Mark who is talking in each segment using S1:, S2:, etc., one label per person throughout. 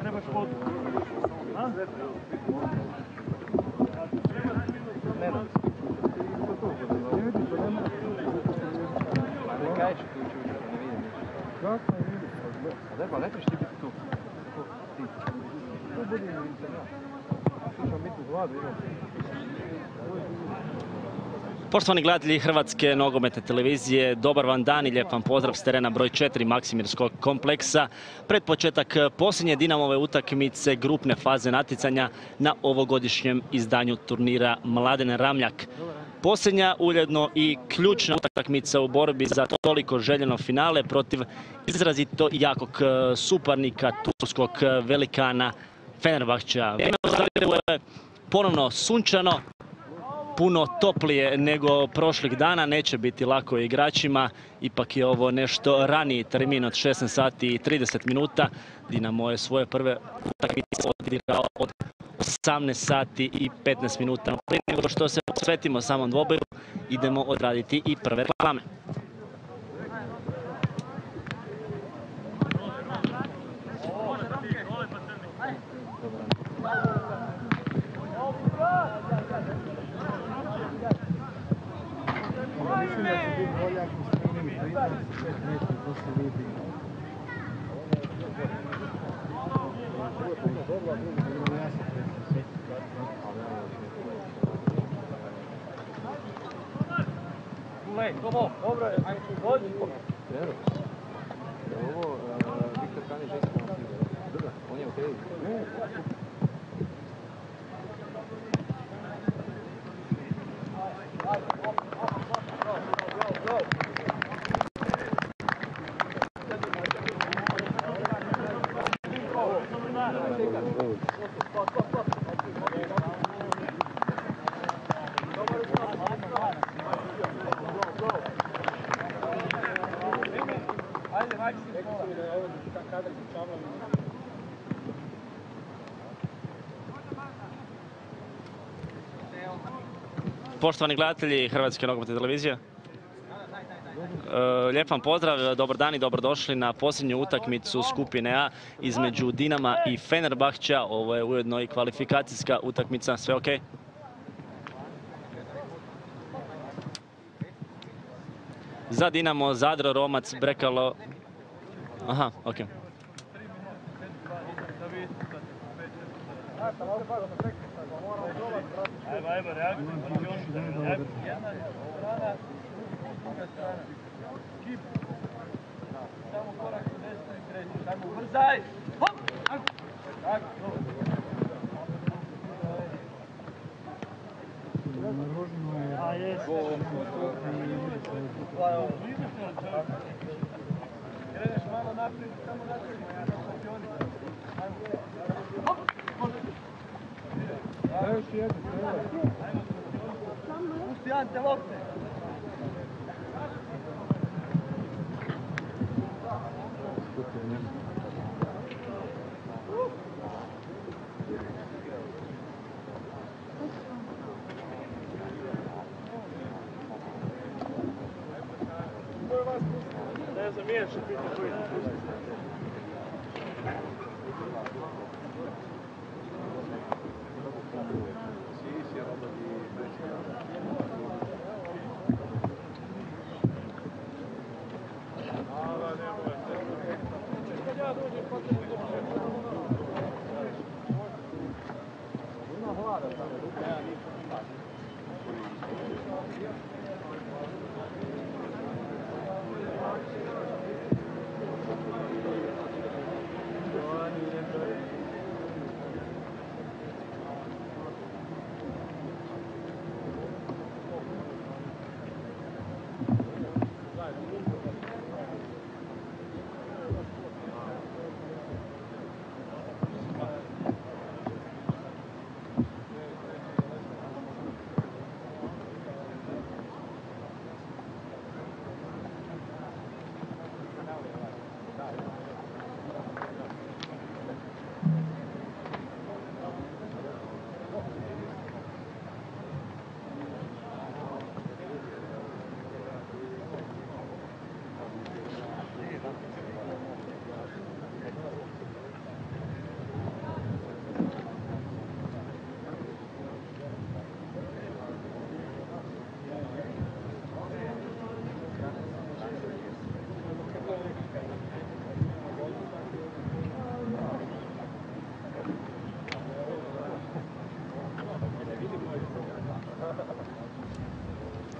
S1: Trebaš vodu. A?
S2: Ne kažeš tu ću ući, ne vidim ništa.
S3: Kako ne vidiš?
S2: A daj pa ne trebaš ti biti tu. Tu, ti.
S3: Tu budi internat. Tu ćemo biti u hladu, idemo.
S4: Poštovani gledatelji Hrvatske nogometne televizije, dobar vam dan i lijep vam pozdrav s terena broj 4 Maksimirskog kompleksa. Pred početak posljednje Dinamove utakmice grupne faze natjecanja na ovogodišnjem izdanju turnira Mladen Ramljak. Posljednja ujedno i ključna utakmica u borbi za toliko željeno finale protiv izrazito jakog e, suparnika turskog velikana Fenerbahča. Ponovno sunčano, puno toplije nego prošlih dana, neće biti lako igračima, ipak je ovo nešto raniji termin od 16 sati i 30 minuta. Dinamo je svoje prve utakmice odigrao od 18 sati i 15 minuta. Prije nego što se posvetimo samom dvoboju, idemo odraditi i prve reklame.
S3: Mislim da će biti bolje ako snimim 35 mjesta, to vidi. Dobro, 36.
S2: Trener. Je ovo uh, Viktor Kanić Željko Dobro, on je okej.
S4: Poštovani gledatelji Hrvatske nogometne televizije, e, lijep vam pozdrav, dobar dan i dobrodošli na posljednju utakmicu skupine A između Dinama i Fenerbahča. Ovo je ujedno i kvalifikacijska utakmica, sve ok? Za Dinamo, Zadro, Romac, Brekalo... Aha, ok.
S1: Ajmo, ajmo, reakcija. Samo korak u desno i krećeš. Ajmo, ubrzaj! Hop! Tako, tako.
S3: Naružno je.
S1: A, jes. Kreneš malo naprijed, samo naprijed.
S3: Daj još jednu, treba.
S1: Pusti Ante lopte.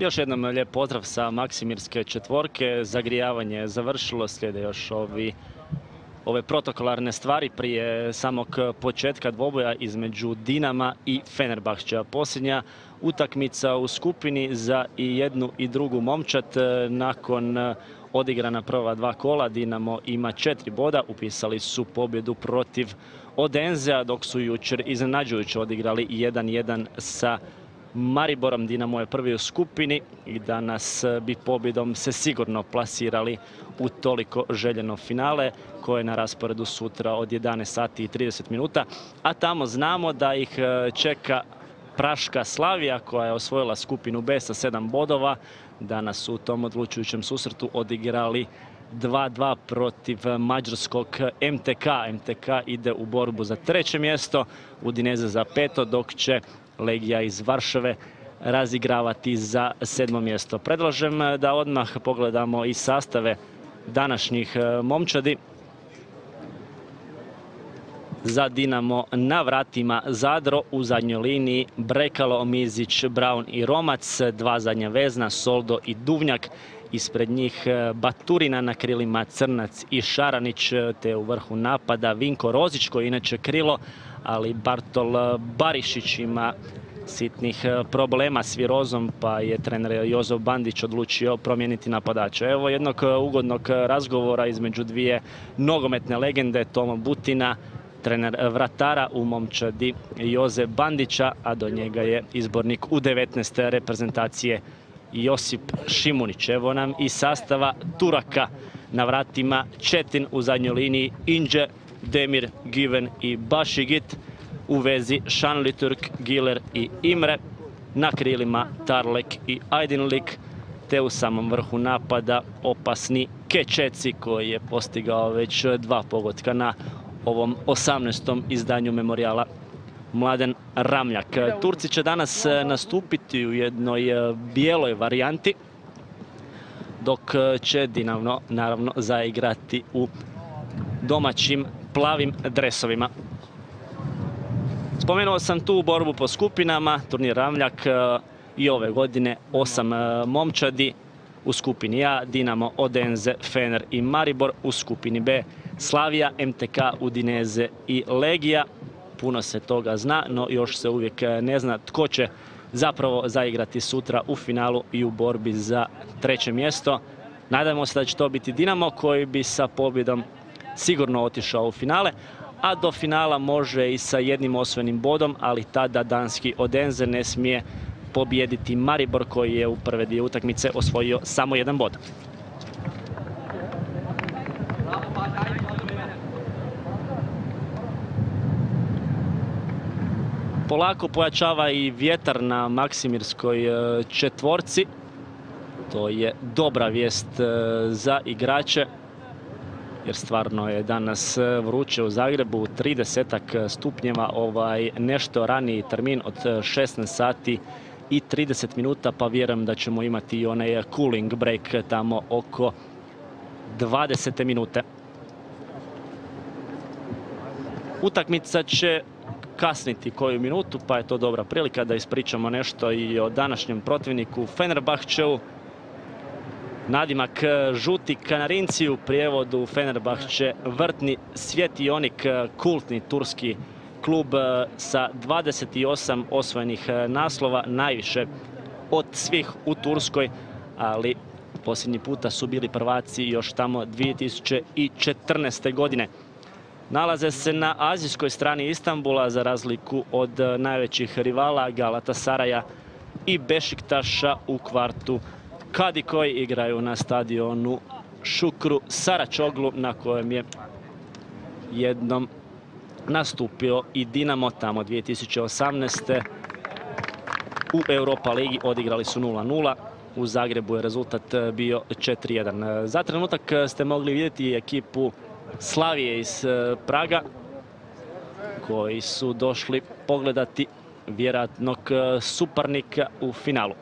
S4: Još jednom lijep pozdrav sa Maksimirske četvorke. Zagrijavanje je završilo, slijede još ovi ove protokolarne stvari prije samog početka dvoboja između Dinama i Fenerbahča. Posljednja utakmica u skupini za i jednu i drugu momčat nakon odigrana prva dva kola. Dinamo ima četiri boda, upisali su pobjedu protiv Odenzea dok su jučer iznenađujuće odigrali 1-1 sa Mariborom. Dinamo je prvi u skupini i danas bi pobjedom se sigurno plasirali u toliko željeno finale koje je na rasporedu sutra od 11 sati i 30 minuta. A tamo znamo da ih e, čeka Praška Slavija koja je osvojila skupinu B sa sedam bodova. Danas su u tom odlučujućem susretu odigrali 2-2 protiv mađarskog MTK. MTK ide u borbu za treće mjesto, Udineze za peto, dok će Legija iz Varšave razigravati za sedmo mjesto. Predlažem da odmah pogledamo i sastave današnjih e, momčadi. Za Dinamo na vratima Zadro u zadnjoj liniji Brekalo, Mizić, Braun i Romac. Dva zadnja vezna, Soldo i Duvnjak. Ispred njih e, Baturina na krilima Crnac i Šaranić, te u vrhu napada Vinko Rozić koji inače krilo, ali Bartol Barišić ima sitnih e, problema s virozom pa je trener Jozo Bandić odlučio promijeniti napadača. Evo jednog ugodnog razgovora između dvije nogometne legende Toma Butina, trener vratara u momčadi Joze Bandića, a do njega je izbornik u 19. reprezentacije Josip Šimunić. Evo nam i sastava Turaka na vratima Četin u zadnjoj liniji Inđe, Demir, Given i Bašigit u vezi Šanliturk, Giler i Imre. Na krilima Tarlek i Aydinlik te u samom vrhu napada opasni Kečeci koji je postigao već dva pogotka na ovom 18. izdanju memorijala Mladen Ramljak. Turci će danas e, nastupiti u jednoj e, bijeloj varijanti, dok e, će Dinavno naravno zaigrati u domaćim plavim dresovima. Spomenuo sam tu borbu po skupinama, turnir Ramljak i ove godine osam momčadi u skupini A, Dinamo, Odenze, Fener i Maribor u skupini B, Slavija, MTK, Udineze i Legija puno se toga zna, no još se uvijek eh, ne zna tko će zapravo zaigrati sutra u finalu i u borbi za treće mjesto. Nadamo se da će to biti Dinamo koji bi sa pobjedom sigurno otišao u finale, a do finala može i sa jednim osvojenim bodom, ali tada danski Odenze ne smije pobijediti Maribor koji je u prve dvije utakmice osvojio samo jedan bod. polako pojačava i vjetar na Maksimirskoj e, četvorci. To je dobra vijest e, za igrače jer stvarno je danas e, vruće u Zagrebu, 30 stupnjeva, ovaj nešto raniji termin od 16 sati i 30 minuta, pa vjerujem da ćemo imati i onaj cooling break tamo oko 20 minute. Utakmica će kasniti koju minutu, pa je to dobra prilika da ispričamo nešto i o današnjem protivniku Fenerbahčevu. Nadimak e, žuti kanarinci u prijevodu Fenerbahče vrtni svjetionik e, kultni turski klub e, sa 28 osvojenih naslova, najviše od svih u Turskoj, ali posljednji puta su bili prvaci još tamo 2014. godine. Nalaze se na azijskoj strani Istambula za razliku od e, najvećih rivala Galata Saraja i Bešiktaša u kvartu Kadi koji igraju na stadionu Šukru Saračoglu na kojem je jednom nastupio i Dinamo tamo 2018. U Europa Ligi odigrali su 0-0. U Zagrebu je rezultat e, bio 4-1. Za trenutak ste mogli vidjeti ekipu Slavije iz e, Praga koji su došli pogledati vjerojatnog suparnika u finalu.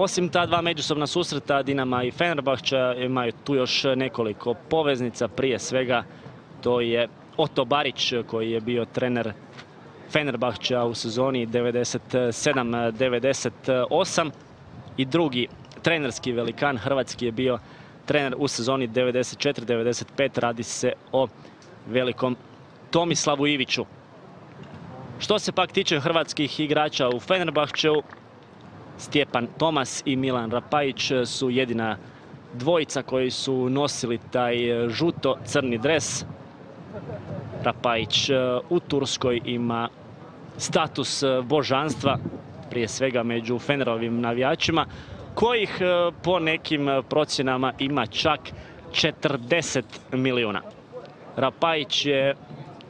S4: Osim ta dva međusobna susreta Dinama i Fenerbahča imaju tu još nekoliko poveznica. Prije svega to je Oto Barić koji je bio trener Fenerbahča u sezoni 97-98 i drugi trenerski velikan hrvatski je bio trener u sezoni 94-95. Radi se o velikom Tomislavu Iviću. Što se pak tiče hrvatskih igrača u Fenerbahčeu, Stjepan Tomas i Milan Rapajić su jedina dvojica koji su nosili taj žuto-crni dres. Rapajić u Turskoj ima status božanstva, prije svega među Fenerovim navijačima, kojih po nekim procjenama ima čak 40 milijuna. Rapajić je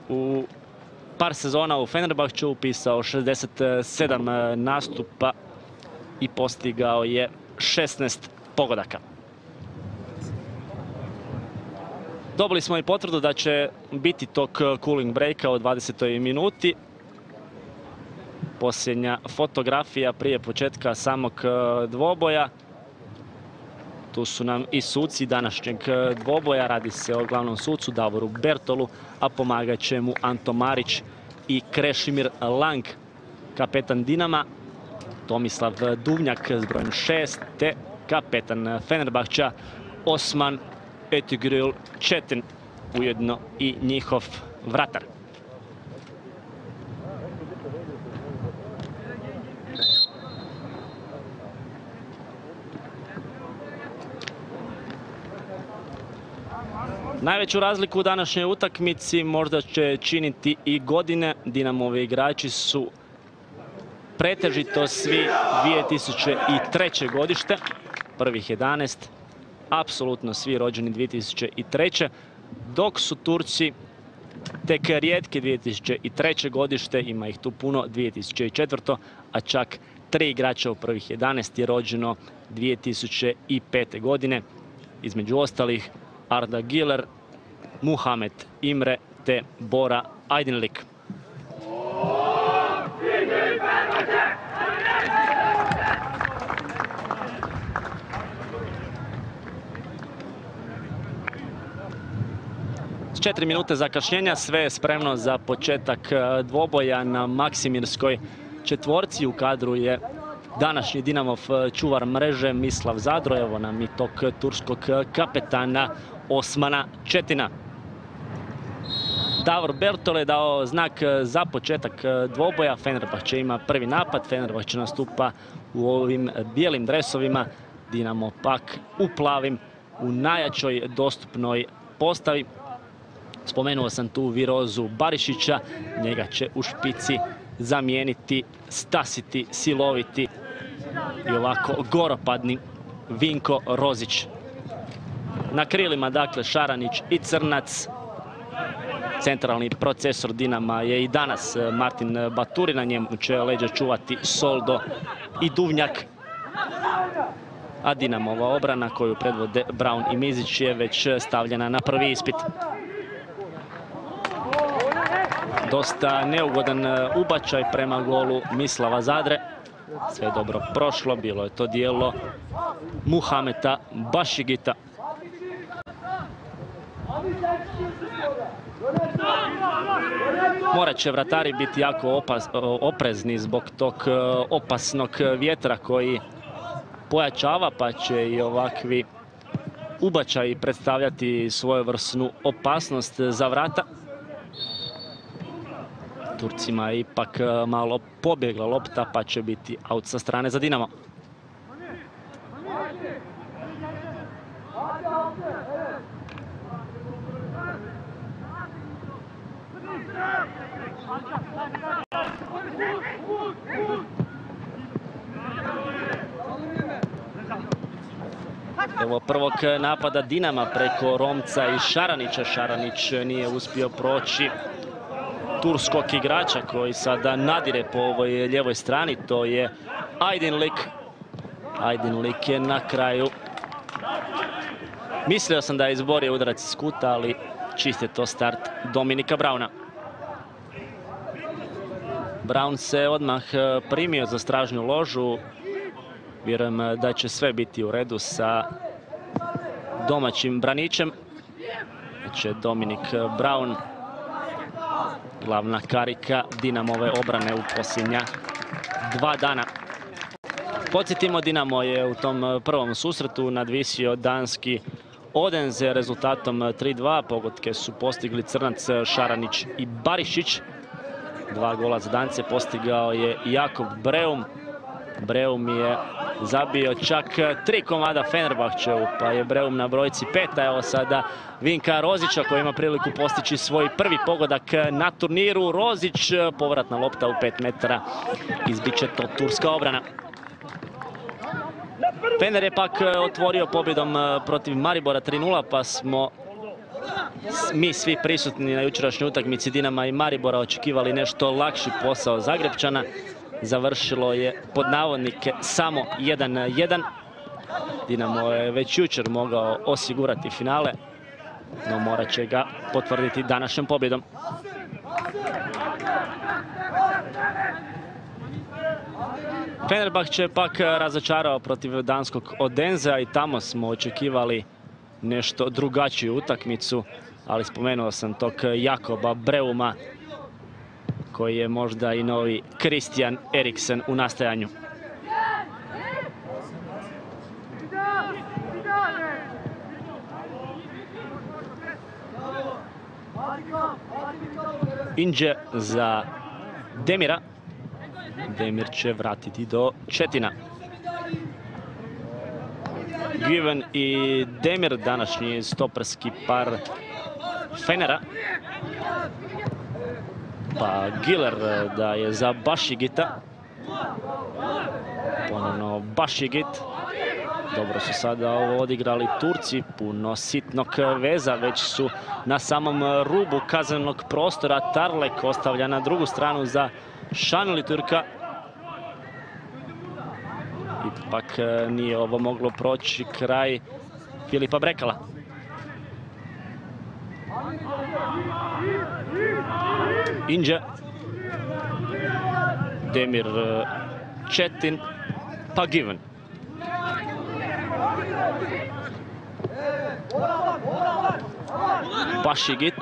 S4: u par sezona u Fenerbahču upisao 67 nastupa i postigao je 16 pogodaka. Dobili smo i potvrdu da će biti tog cooling breaka u 20. minuti. Posljednja fotografija prije početka samog dvoboja. Tu su nam i suci današnjeg dvoboja. Radi se o glavnom sucu Davoru Bertolu, a pomagat će mu Anto Marić i Krešimir Lang, kapetan Dinama. Tomislav Duvnjak s brojem 6, te kapetan Fenerbahča Osman Etigril Četin, ujedno i njihov vratar. Najveću razliku u današnjoj utakmici možda će činiti i godine. Dinamovi igrači su pretežito svi 2003. godište, prvih 11, apsolutno svi rođeni 2003. Dok su Turci tek rijetke 2003. godište, ima ih tu puno 2004. a čak tri igrača u prvih 11 je rođeno 2005. godine. Između ostalih Arda Giler, Muhamed Imre te Bora Aydinlik. S četiri minute zakašnjenja sve je spremno za početak e, dvoboja na Maksimirskoj četvorci. U kadru je današnji Dinamov e, čuvar mreže Mislav Zadro. Evo nam turskog kapetana Osmana Četina. Davor Bertol je dao znak za početak dvoboja. Fenerbahče ima prvi napad. Fenerbahče nastupa u ovim bijelim dresovima. Dinamo pak u plavim u najjačoj dostupnoj postavi. Spomenuo sam tu Virozu Barišića. Njega će u špici zamijeniti, stasiti, siloviti i ovako goropadni Vinko Rozić. Na krilima, dakle, Šaranić i Crnac. Centralni procesor Dinama je i danas e, Martin Baturi. Na njemu će leđe čuvati Soldo i Duvnjak. A Dinamova obrana koju predvode Brown i Mizić je već stavljena na prvi ispit. Dosta neugodan e, ubačaj prema golu Mislava Zadre. Sve je dobro prošlo, bilo je to dijelo Muhameta Bašigita. Morat će vratari biti jako oprezni zbog tog e, opasnog vjetra koji pojačava, pa će i ovakvi ubačaji predstavljati svojevrsnu opasnost za vrata. Turcima je ipak e, malo pobjegla lopta, pa će biti aut sa strane za Dinamo. Evo prvog napada Dinama preko Romca i Šaranića. Šaranić nije uspio proći turskog igrača koji sada nadire po ovoj ljevoj strani. To je Aydin Lik. Aydin Lik je na kraju. Mislio sam da je izborio udarac iz kuta, ali čist je to start Dominika Brauna. Brown se odmah e, primio za stražnju ložu. Vjerujem e, da će sve biti u redu sa domaćim branićem. Će Dominik Brown glavna karika Dinamove obrane u posljednja dva dana. Podsjetimo, Dinamo je u tom e, prvom susretu nadvisio danski Odenze rezultatom 3-2. Pogodke su postigli Crnac, Šaranić i Barišić. Dva gola za Dance postigao je Jakob Breum. Breum je zabio čak tri komada Fenerbahčevu, pa je Breum na brojci peta. Evo sada Vinka Rozića koji ima priliku postići svoj prvi pogodak na turniru. Rozić, povratna lopta u pet metara, izbit će to turska obrana. Fener je pak otvorio pobjedom protiv Maribora 3-0, pa smo mi svi prisutni na jučerašnjoj utakmici Dinama i Maribora očekivali nešto lakši posao Zagrebčana. Završilo je pod navodnike samo 1-1. Dinamo je već jučer mogao osigurati finale, no morat će ga potvrditi današnjom pobjedom. Fenerbahče je pak razočarao protiv danskog Odenza i tamo smo očekivali nešto drugačiju utakmicu, ali spomenuo sam tog Jakoba Breuma koji je možda i novi Christian Eriksen u nastajanju. Inđe za Demira. Demir će vratiti do Četina. Given i Demir, današnji stoperski par Fenera. Pa Giler da je za Bašigita. Ponovno Bašigit. Dobro su sada ovo odigrali Turci, puno sitnog veza, već su na samom rubu kaznenog prostora. Tarlek ostavlja na drugu stranu za Šanli Turka. Ipak nije ovo moglo proći kraj Filipa Brekala. Inđe. Demir Četin. Pa Given. Bašigit.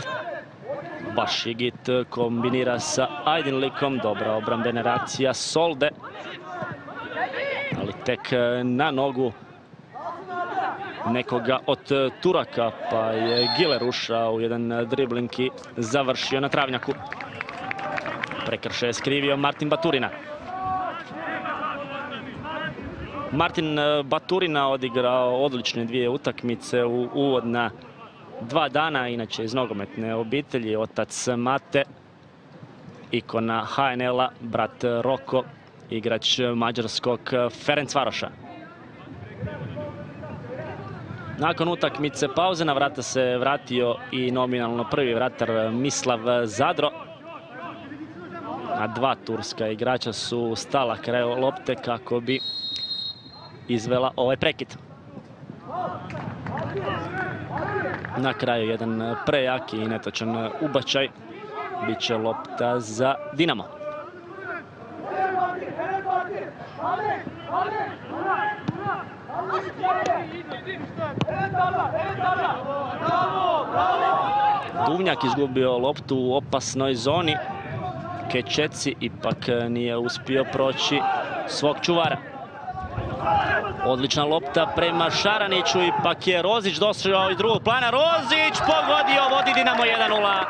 S4: Bašigit kombinira sa Aydinlikom. Dobra obrambena reakcija Solde. Tek na nogu nekoga od Turaka, pa je Giler ušao u jedan dribling i završio na travnjaku. Prekrše je skrivio Martin Baturina. Martin Baturina odigrao odlične dvije utakmice u uvodna dva dana, inače iz nogometne obitelji, otac Mate, ikona HNL-a, brat Roko, igrač mađarskog Ferencvaroša. Nakon utakmice pauze na vrata se vratio i nominalno prvi vratar Mislav Zadro. A dva turska igrača su stala kraju lopte kako bi izvela ovaj prekid. Na kraju jedan prejaki i netočan ubačaj. Biće lopta za Dinamo. Duvnjak izgubio loptu u opasnoj zoni. Kečeci ipak nije uspio proći svog čuvara. Odlična lopta prema Šaraniću, ipak je Rozić došao iz drugog plana. Rozić pogodio, vodi Dinamo 1-0.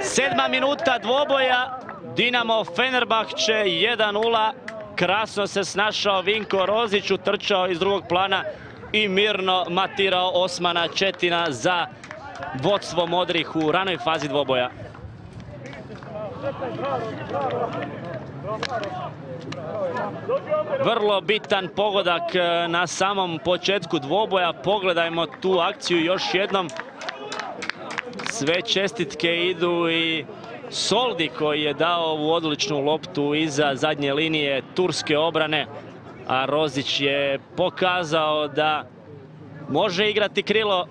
S4: Sedma minuta dvoboja, Dinamo Fenerbahče 1-0. Krasno se snašao Vinko Rozić, utrčao iz drugog plana i mirno matirao Osmana Četina za vodstvo modrih u ranoj fazi dvoboja. Vrlo bitan pogodak na samom početku dvoboja. Pogledajmo tu akciju još jednom. Sve čestitke idu i Soldi koji je dao ovu odličnu loptu iza zadnje linije turske obrane. A Rozić je pokazao da može igrati krilo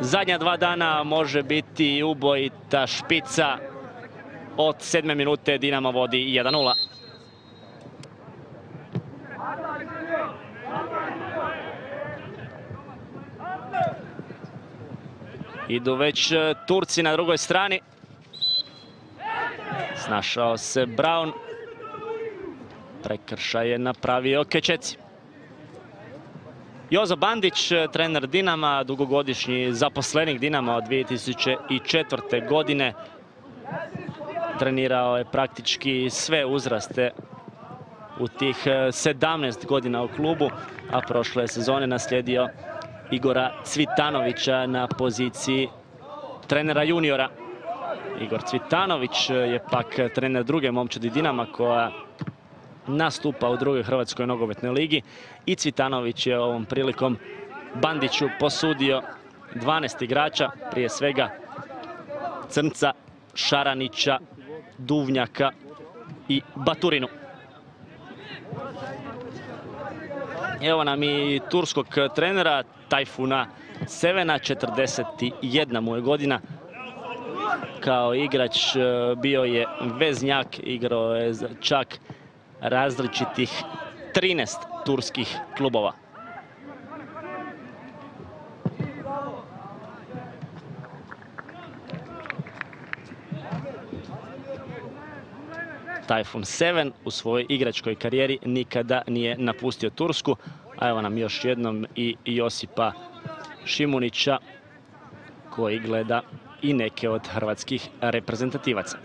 S4: zadnja dva dana, može biti ubojita špica. Od sedme minute Dinamo vodi 1-0. Idu već Turci na drugoj strani. Snašao se Brown. Prekršaj je napravio Kečeci. Jozo Bandić, trener Dinama, dugogodišnji zaposlenik Dinama od 2004. godine. Trenirao je praktički sve uzraste u tih 17 godina u klubu, a prošle sezone naslijedio Igora Cvitanovića na poziciji trenera juniora. Igor Cvitanović je pak trener druge momčadi Dinama koja nastupa u drugoj Hrvatskoj nogometnoj ligi i Cvitanović je ovom prilikom Bandiću posudio 12 igrača, prije svega Crnca, Šaranića, Duvnjaka i Baturinu. Evo nam i turskog trenera Tajfuna Sevena, 41 mu je godina. Kao igrač e, bio je veznjak, igrao je čak različitih 13 turskih klubova. Typhoon 7 u svojoj igračkoj karijeri nikada nije napustio Tursku. A evo nam još jednom i Josipa Šimunića koji gleda i neke od hrvatskih reprezentativaca.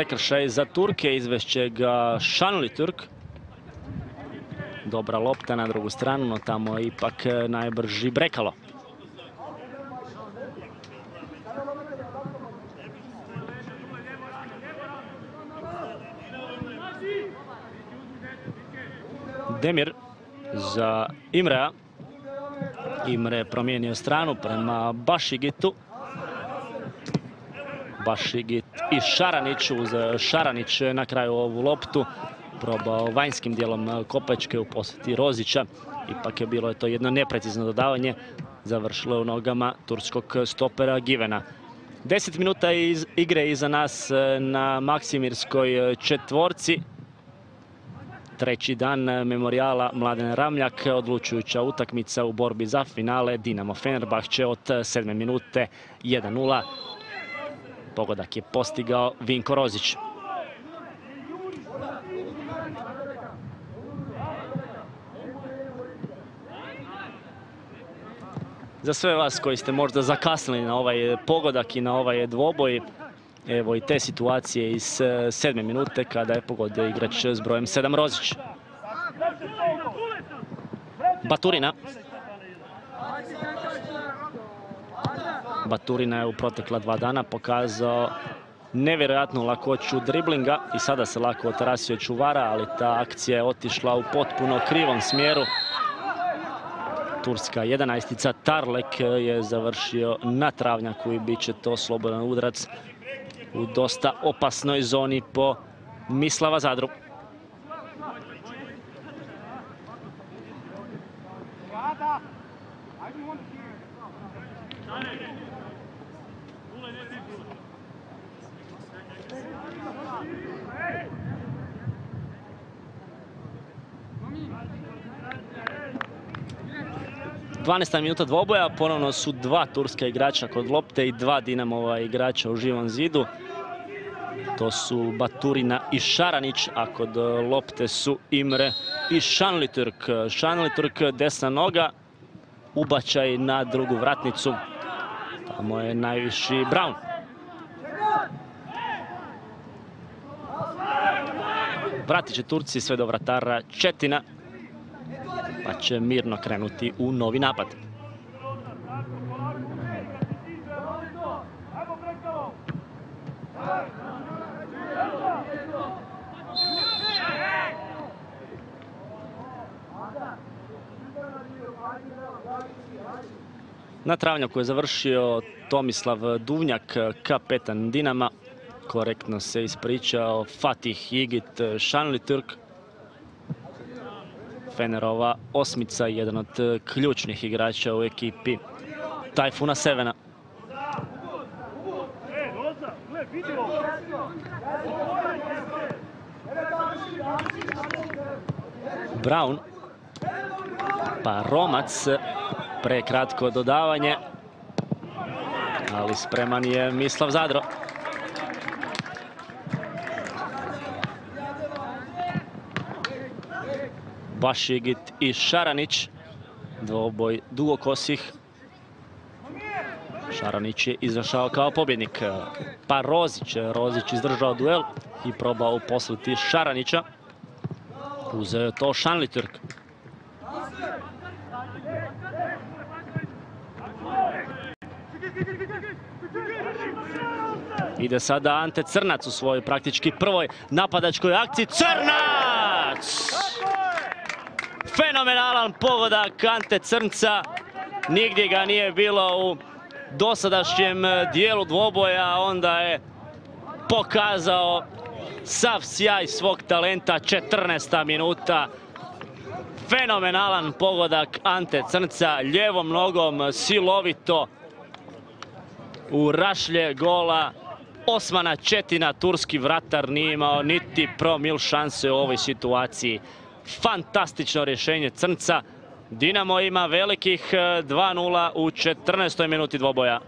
S4: Prekršaj za Turke, izvešće ga Šanli Turk. Dobra lopta na drugu stranu, no tamo je ipak najbrži Brekalo. Demir za Imrea. Imre je promijenio stranu prema Bašigitu. Bašigit i Šaranić uz Šaranić na kraju ovu loptu. Probao vanjskim dijelom Kopačke u posjeti Rozića. Ipak je bilo to jedno neprecizno dodavanje. Završilo je u nogama turskog stopera Givena. Deset minuta iz igre iza nas na Maksimirskoj četvorci treći dan memorijala Mladen Ramljak, odlučujuća utakmica u borbi za finale Dinamo Fenerbahče od sedme minute 1-0. Pogodak je postigao Vinko Rozić. Za sve vas koji ste možda zakasnili na ovaj pogodak i na ovaj dvoboj, Evo i te situacije iz e, sedme minute kada je pogodio igrač s brojem 7 Rozić. Baturina. Baturina je u protekla dva dana pokazao nevjerojatnu lakoću driblinga i sada se lako otarasio čuvara, ali ta akcija je otišla u potpuno krivom smjeru. Turska 11 Tarlek je završio na travnjaku i bit će to slobodan udarac u dosta opasnoj zoni po Mislava Zadru. Dvanesta minuta dvoboja, ponovno su dva turska igrača kod lopte i dva Dinamova igrača u živom zidu. To su Baturina i Šaranić, a kod lopte su Imre i Šanliturk. Šanliturk desna noga, ubačaj na drugu vratnicu. Tamo je najviši Brown. Vratit će Turci sve do vratara Četina, pa će mirno krenuti u novi napad. Na travnjaku je završio Tomislav Duvnjak, kapetan Dinama. korektno se ispričao Fatih Igit Šanli Turk. Fenerova osmica, jedan od ključnih igrača u ekipi Tajfuna Sevena. Brown. Pa Romac. Prekratko dodavanje. Ali spreman je Mislav Zadro. Bašigit i Šaranić. Dvoboj dugokosih. Šaranić je izašao kao pobjednik. Pa Rozić. Rozić izdržao duel i probao uposliti Šaranića. Uzeo je to Šanliturk. Ide sada Ante Crnac u svojoj praktički prvoj napadačkoj akciji. Crnac! Fenomenalan pogodak Ante Crnca. Nigdje ga nije bilo u dosadašnjem dijelu dvoboja. Onda je pokazao sav sjaj svog talenta. 14. minuta. Fenomenalan pogodak Ante Crnca. Ljevom nogom silovito u rašlje gola. Osmana Četina, turski vratar, nije imao niti promil šanse u ovoj situaciji. Fantastično rješenje Crnca. Dinamo ima velikih 2-0 u 14. minuti dvoboja.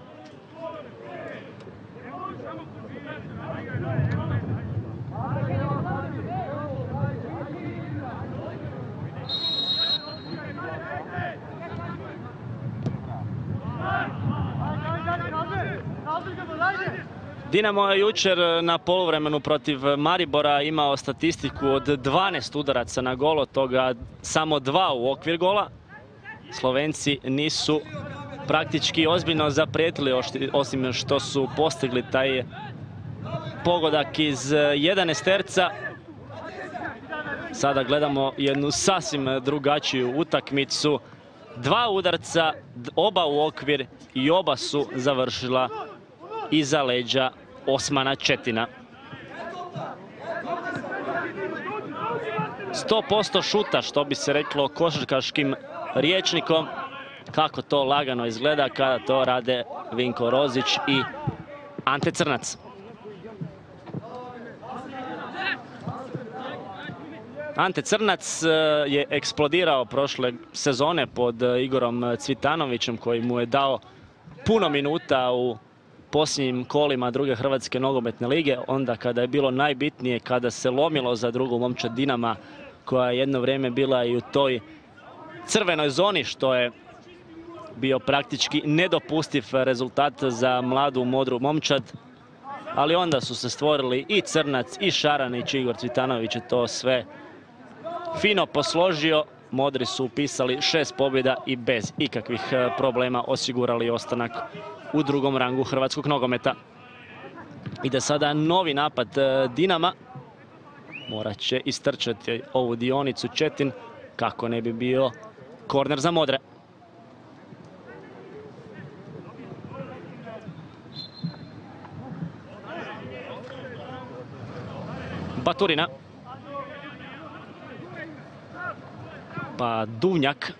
S4: Dinamo je jučer na poluvremenu protiv Maribora imao statistiku od 12 udaraca na gol, od toga samo dva u okvir gola. Slovenci nisu praktički ozbiljno zaprijetili, osim što su postigli taj pogodak iz jedan esterca. Sada gledamo jednu sasvim drugačiju utakmicu. Dva udarca, oba u okvir i oba su završila iza leđa Osmana Četina. 100% šuta, što bi se reklo košarkaškim riječnikom. Kako to lagano izgleda kada to rade Vinko Rozić i Ante Crnac. Ante Crnac je eksplodirao prošle sezone pod Igorom Cvitanovićem koji mu je dao puno minuta u posljednjim kolima druge Hrvatske nogometne lige, onda kada je bilo najbitnije, kada se lomilo za drugu momčad Dinama, koja je jedno vrijeme bila i u toj crvenoj zoni, što je bio praktički nedopustiv rezultat za mladu modru momčad. Ali onda su se stvorili i Crnac, i Šaranić, i Igor Cvitanović je to sve fino posložio. Modri su upisali šest pobjeda i bez ikakvih problema osigurali ostanak u drugom rangu hrvatskog nogometa. Ide sada novi napad e, Dinama. Morat će istrčati ovu dionicu Četin kako ne bi bio korner za Modre. Baturina. Pa Duvnjak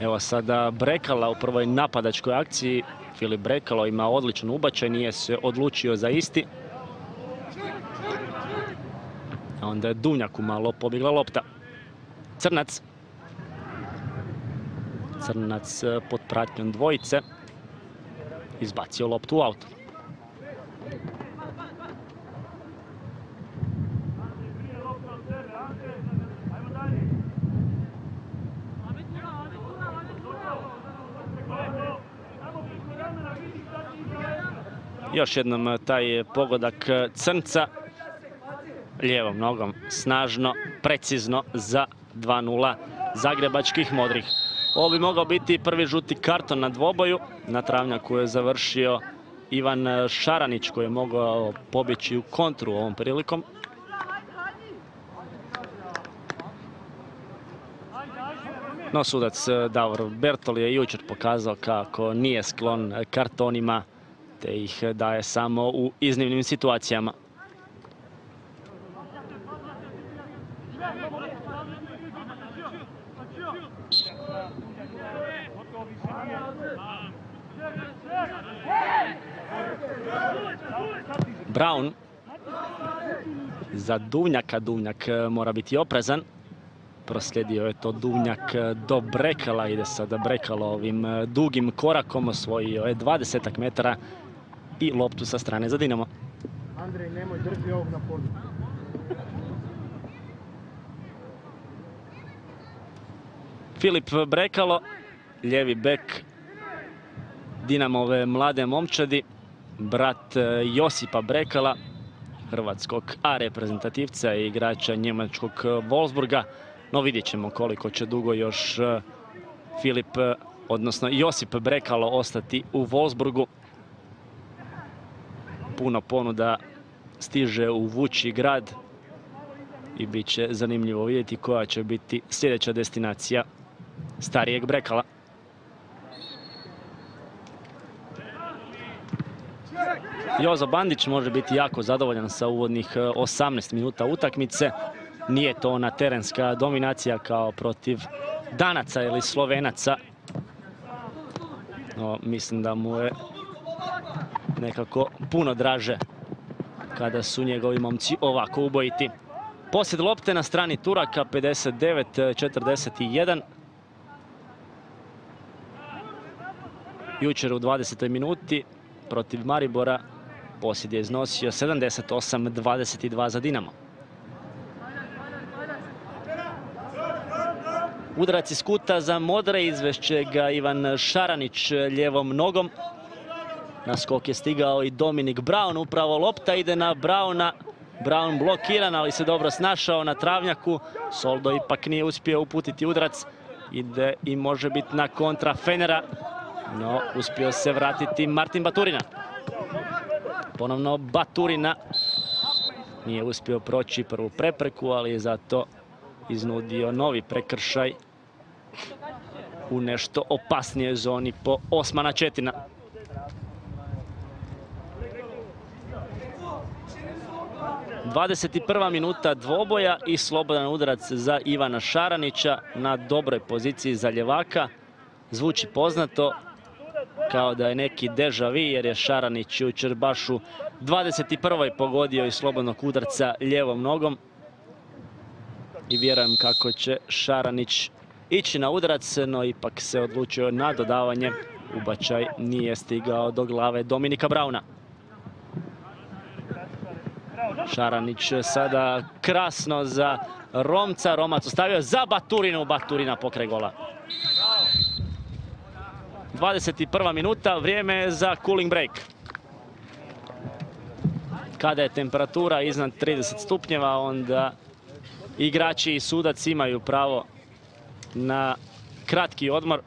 S4: Evo sada Brekala u prvoj napadačkoj akciji. Filip Brekalo ima odličan ubačaj, nije se odlučio za isti. A onda je Dunjaku malo pobjegla lopta. Crnac. Crnac eh, pod pratnjom dvojice. Izbacio loptu u auto. Još jednom e, taj pogodak e, Crnca. Lijevom nogom snažno, precizno za 2-0 Zagrebačkih modrih. Ovo bi mogao biti prvi žuti karton na dvoboju. Na travnjaku je završio Ivan e, Šaranić koji je mogao pobjeći u kontru ovom prilikom. No sudac Davor Bertol je jučer pokazao kako nije sklon kartonima te ih daje samo u iznimnim situacijama. Brown za Duvnjaka. Duvnjak e, mora biti oprezan. Proslijedio je to Duvnjak e, do Brekala. Ide sada Brekalo ovim e, dugim korakom. Osvojio je 20 metara i loptu sa strane za Dinamo.
S3: Andrej, nemoj, drži ovog na podu.
S4: Filip Brekalo, lijevi bek Dinamove mlade momčadi, brat e, Josipa Brekala, hrvatskog A reprezentativca i igrača njemačkog Wolfsburga. No vidjet ćemo koliko će dugo još e, Filip, e, odnosno Josip Brekalo ostati u Wolfsburgu. Puno ponuda stiže u Vuči grad i bit će zanimljivo vidjeti koja će biti sljedeća destinacija starijeg Brekala. Jozo Bandić može biti jako zadovoljan sa uvodnih 18 minuta utakmice. Nije to ona terenska dominacija kao protiv Danaca ili Slovenaca. No, mislim da mu je nekako puno draže kada su njegovi momci ovako ubojiti. Posjed lopte na strani Turaka 59-41. Jučer u 20. minuti protiv Maribora posjed je iznosio 78-22 za Dinamo. Udarac iz kuta za Modre, izvešće ga Ivan Šaranić lijevom nogom. Na skok je stigao i Dominik Braun, upravo lopta ide na Brauna. Braun blokiran, ali se dobro snašao na travnjaku. Soldo ipak nije uspio uputiti udarac. Ide i može biti na kontra Fenera. No, uspio se vratiti Martin Baturina. Ponovno Baturina. Nije uspio proći prvu prepreku, ali je zato iznudio novi prekršaj u nešto opasnijoj zoni po Osmana Četina. Dvadeset prva minuta dvoboja i slobodan udarac za Ivana Šaranića na dobroj poziciji za ljevaka. Zvuči poznato, kao da je neki deja vu jer je Šaranić u 21. pogodio iz slobodnog udarca lijevom nogom. I vjerujem kako će Šaranić ići na udarac, no ipak se odlučio na dodavanje. Ubačaj nije stigao do glave Dominika Brauna. Šaranić sada krasno za Romca. Romac ostavio za Baturinu. Baturina pokraj gola. 21. minuta, vrijeme za cooling break. Kada je temperatura iznad 30 stupnjeva, onda igrači i sudac imaju pravo na kratki odmor.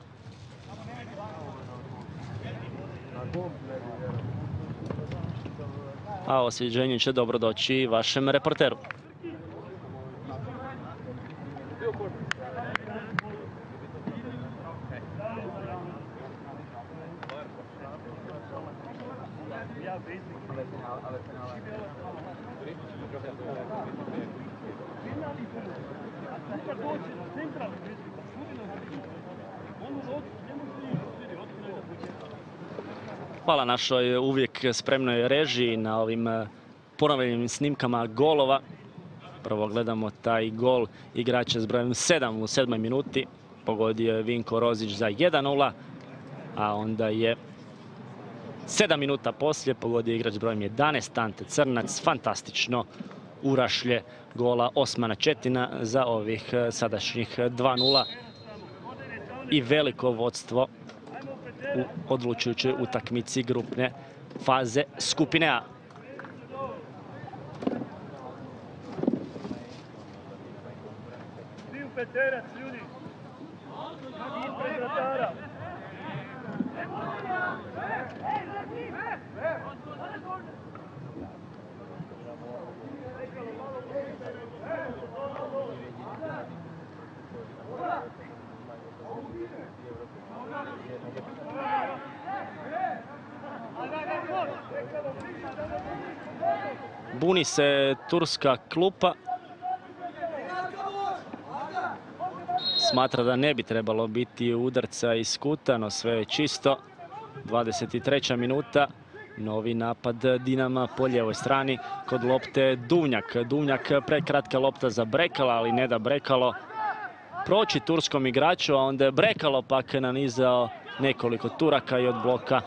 S4: A osvjeđenje će dobro doći vašem reporteru. Hvala našoj uvijek spremnoj režiji na ovim eh, ponovljenim snimkama golova. Prvo gledamo taj gol igrača s brojem 7 u sedmoj minuti. Pogodio je Vinko Rozić za 1-0, a onda je 7 minuta poslije pogodio igrač s brojem 11, Ante Crnac. Fantastično urašlje gola Osmana Četina za ovih eh, sadašnjih 2-0 i veliko vodstvo u odlučujućoj utakmici grupne faze skupine A.
S1: Svi u
S4: Buni se turska klupa. Smatra da ne bi trebalo biti udarca iz kuta, no sve je čisto. 23. minuta. Novi napad Dinama po lijevoj strani. Kod lopte Duvnjak. Duvnjak prekratka lopta za Brekala, ali ne da Brekalo proći turskom igraču, a onda je Brekalo pak nanizao nekoliko turaka i od bloka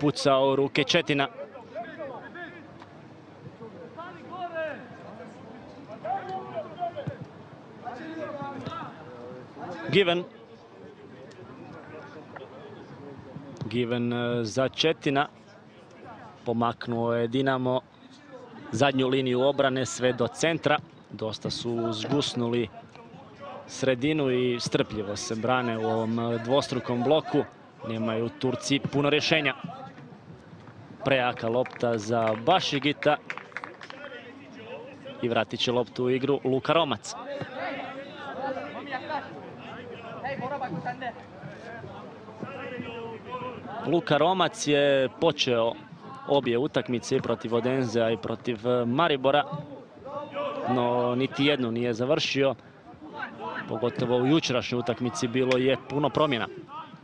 S4: pucao ruke Četina. Given. Given e, za Četina. Pomaknuo je Dinamo zadnju liniju obrane sve do centra. Dosta su zgusnuli sredinu i strpljivo se brane u ovom e, dvostrukom bloku. Nemaju Turci puno rješenja. Prejaka lopta za Bašigita. I vratit će loptu u igru Luka Romac. Luka Romac je počeo obje utakmice protiv Odenzea i protiv e, Maribora. No, niti jednu nije završio. Pogotovo u jučerašnjoj utakmici bilo je puno promjena.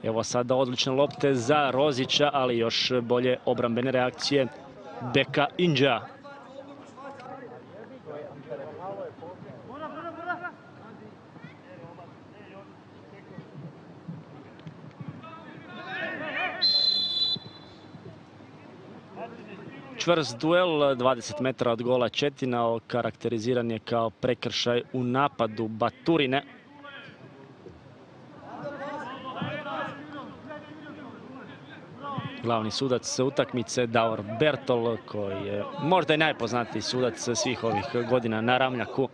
S4: Evo sada odlične lopte za Rozića, ali još bolje obrambene reakcije Beka Inđa. Čvrst duel, 20 metara od gola Četina, karakteriziran je kao prekršaj u napadu Baturine. Glavni sudac utakmice Davor Bertol, koji je možda i najpoznatiji sudac svih ovih godina na Ramljaku.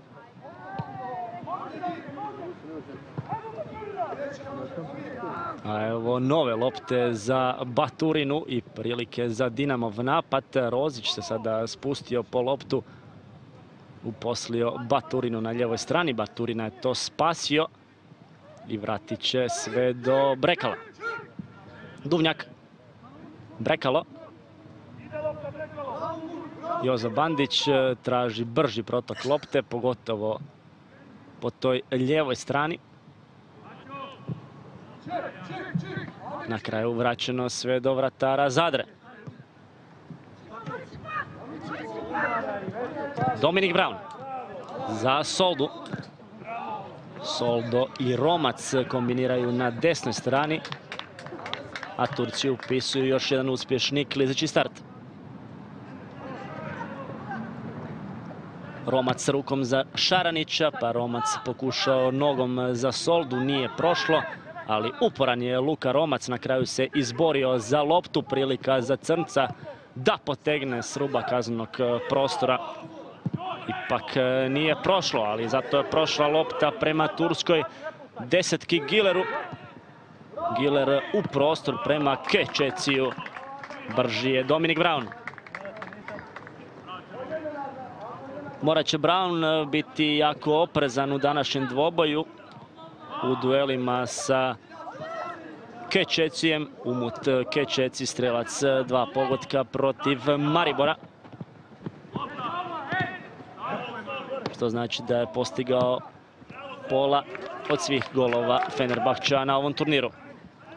S4: A evo nove lopte za Baturinu i prilike za Dinamov napad. Rozić se sada spustio po loptu. Uposlio Baturinu na ljevoj strani. Baturina je to spasio. I vratit će sve do Brekala. Duvnjak. Brekalo. Jozo Bandić traži brži protok lopte, pogotovo po toj ljevoj strani. Na kraju vraćeno sve do vratara Zadre. Dominik Brown za Soldu. Soldo i Romac kombiniraju na desnoj strani. A Turci upisuju još jedan uspješni klizeći start. Romac rukom za Šaranića, pa Romac pokušao nogom za Soldu, nije prošlo ali uporan je Luka Romac, na kraju se izborio za loptu, prilika za Crnca da potegne s ruba kaznenog e, prostora. Ipak e, nije prošlo, ali zato je prošla lopta prema Turskoj desetki Gileru. Giler u prostor prema Kečeciju. Brži je Dominik Brown. Morat će Brown e, biti jako oprezan u današnjem dvoboju u duelima sa Kečecijem. Umut Kečeci, strelac dva pogotka protiv Maribora. Što znači da je postigao pola od svih golova Fenerbahča na ovom turniru.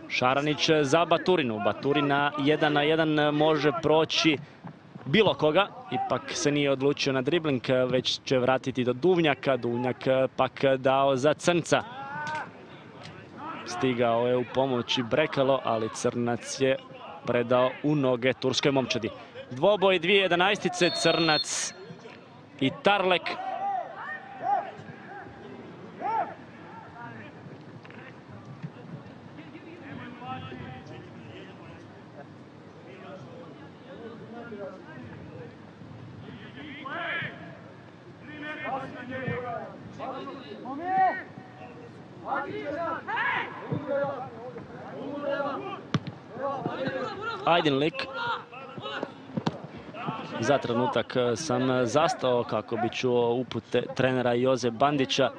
S4: Šaranić za Baturinu. Baturina jedan na jedan može proći bilo koga. Ipak se nije odlučio na dribling, već će vratiti do Duvnjaka. Duvnjak pak dao za Crnca. Stigao je u pomoći Brekalo, ali Crnac je predao u noge Turskoj momčadi. Dvoboj dvije jedanaestice, Crnac i Tarlek. Ajdin Lik. Za trenutak e, sam zastao kako bi čuo upute trenera Joze Bandića.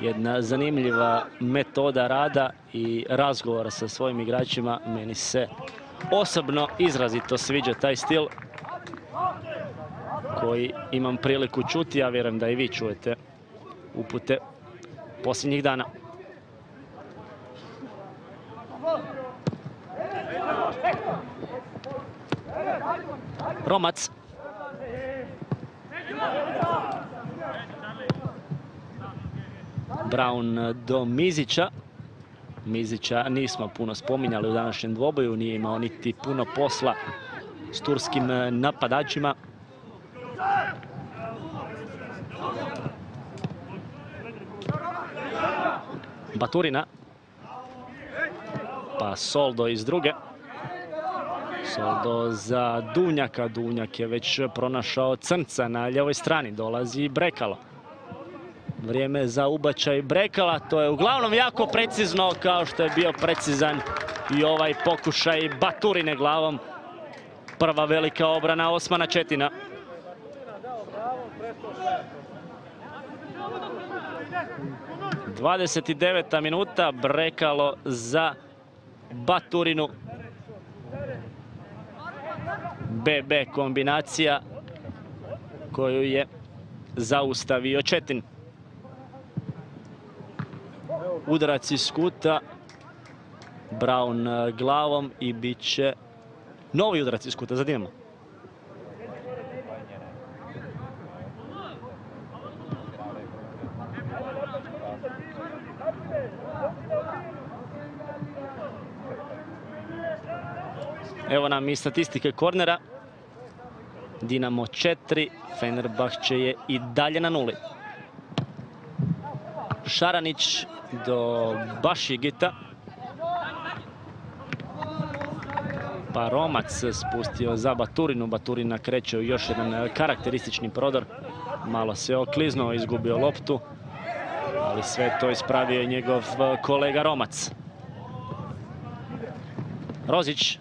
S4: Jedna zanimljiva metoda rada i razgovora sa svojim igračima meni se osobno izrazito sviđa taj stil koji imam priliku čuti, ja vjerujem da i vi čujete upute posljednjih dana. Romac. Brown do Mizića. Mizića nismo puno spominjali u današnjem dvoboju, nije imao niti puno posla s turskim napadačima. Baturina. Pa Soldo iz druge. Soldo za Dunjaka. Dunjak je već pronašao Crnca na ljevoj strani. Dolazi Brekalo. Vrijeme za ubačaj Brekala. To je uglavnom jako precizno kao što je bio precizan i ovaj pokušaj Baturine glavom. Prva velika obrana Osmana Četina. 29. minuta, Brekalo za Baturinu. BB kombinacija koju je zaustavio Četin. Udarac iz kuta, Brown glavom i bit će novi udarac iz kuta za. Nam i statistike kornera. Dinamo 4, Fenerbahče je i dalje na nuli. Šaranić do Bašigita. Pa Romac spustio za Baturinu. Baturina kreće u još jedan karakteristični prodor. Malo se okliznuo, izgubio loptu. Ali sve to ispravio je njegov kolega Romac. Rozić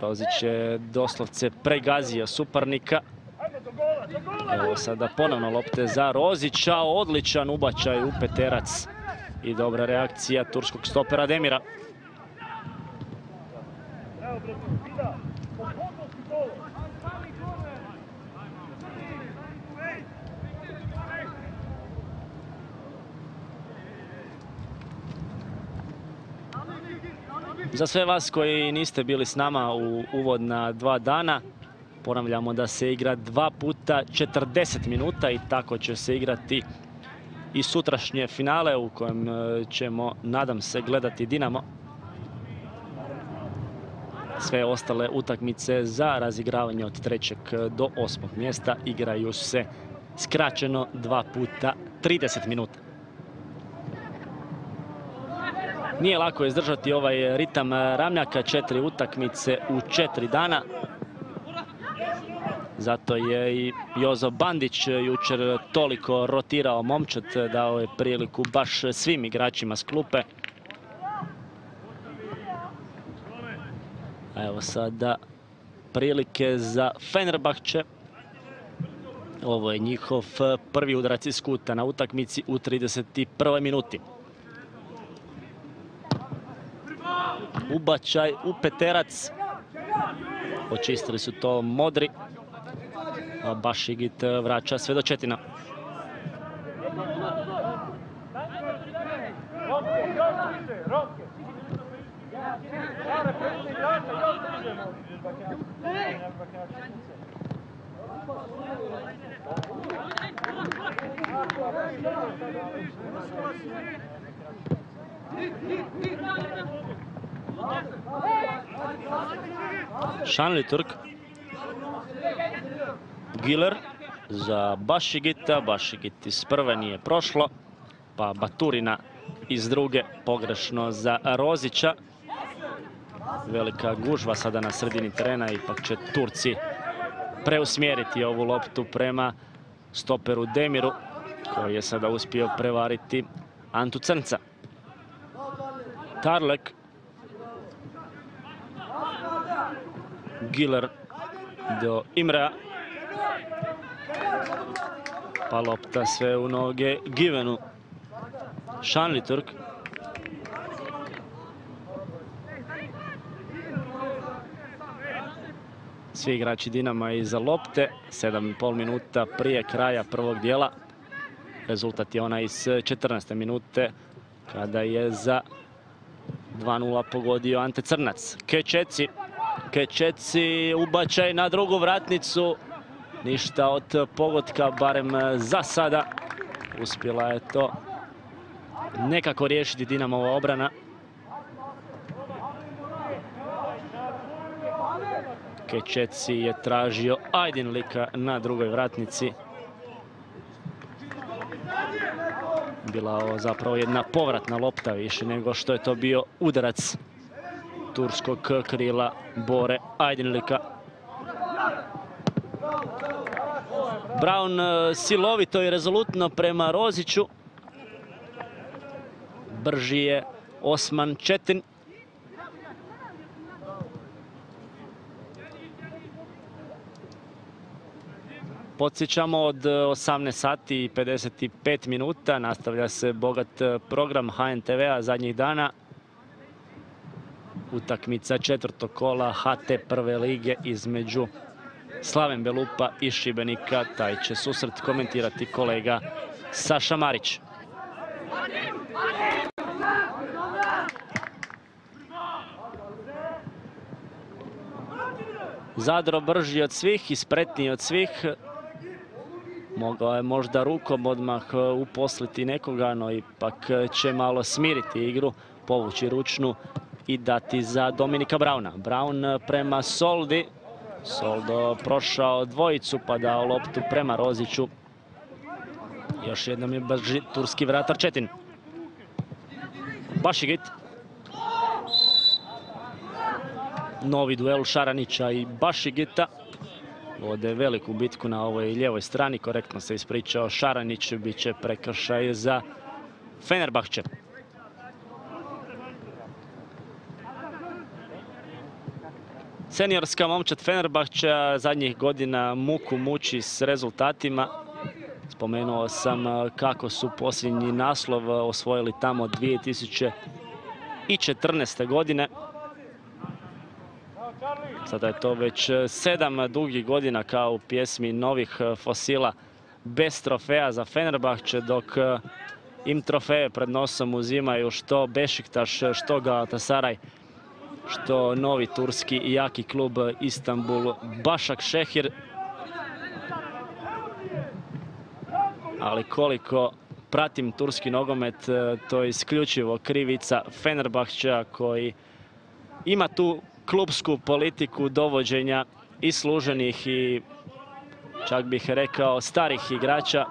S4: Rozić je doslovce pregazio suparnika. Evo sada ponovno lopte za Rozića. Odličan ubačaj u peterac. I dobra reakcija turskog stopera Demira. Za sve vas koji niste bili s nama u uvodna dva dana, ponavljamo da se igra dva puta 40 minuta i tako će se igrati i sutrašnje finale u kojem e, ćemo, nadam se, gledati Dinamo. Sve ostale utakmice za razigravanje od trećeg do osmog mjesta igraju se skraćeno dva puta 30 minuta. Nije lako izdržati ovaj ritam Ramljaka, četiri utakmice u četiri dana. Zato je i Jozo Bandić jučer toliko rotirao momčad, dao je priliku baš svim igračima s klupe. Evo sada prilike za Fenerbahče. Ovo je njihov prvi udarac iz kuta na utakmici u 31. minuti. Ubačaj u peterac. Očistili su to modri. A Bašigit vraća sve do Četina. Šanli-Turk. Giler za Bašigita. Bašigit iz prve nije prošlo. Pa Baturina iz druge pogrešno za Rozića. Velika gužva sada na sredini terena. Ipak će Turci preusmjeriti ovu loptu prema stoperu Demiru koji je sada uspio prevariti Antu Crnca. Tarlek Giler do Imrea. Pa lopta sve u noge Givenu. Šanli Turk. svi igrači Dinama iza lopte. 7,5 minuta prije kraja prvog dijela. Rezultat je onaj iz 14. minute kada je za 2-0 pogodio Ante Crnac. Kečeci, Kečeci ubačaj na drugu vratnicu. Ništa od pogotka, barem za sada. Uspjela je to nekako riješiti Dinamova obrana. Kečeci je tražio Ajdinlika na drugoj vratnici. Bila ovo zapravo jedna povratna lopta više nego što je to bio udarac turskog krila Bore Ajdinlika. Brown e, silovito i rezolutno prema Roziću. Brži je Osman Četin. Podsjećamo od 18 sati i 55 minuta nastavlja se bogat program HNTV-a zadnjih dana. Utakmica četvrtog kola HT prve lige između Slaven Belupa i Šibenika. Taj će susret komentirati kolega Saša Marić. Zadro brži od svih i spretniji od svih. Mogao je možda rukom odmah e, uposliti nekoga, no ipak će malo smiriti igru, povući ručnu i dati za Dominika Brauna. Braun prema Soldi. Soldo prošao dvojicu pa dao loptu prema Roziću. Još jednom je brži turski vratar Četin. Bašigit. Novi duel Šaranića i Bašigita. Vode veliku bitku na ovoj lijevoj strani. Korektno se ispričao Šaranić. Biće prekršaj za Fenerbahče. Seniorska momčad Fenerbahča zadnjih godina muku muči s rezultatima. Spomenuo sam kako su posljednji naslov osvojili tamo 2014. godine. Sada je to već sedam dugih godina kao u pjesmi novih fosila bez trofeja za Fenerbahče, dok im trofeje pred nosom uzimaju što Bešiktaš, što Galatasaraj što novi turski i jaki klub Istanbul Bašak Šehir. Ali koliko pratim turski nogomet, e, to je isključivo krivica Fenerbahča koji ima tu klubsku politiku dovođenja i služenih i čak bih rekao starih igrača.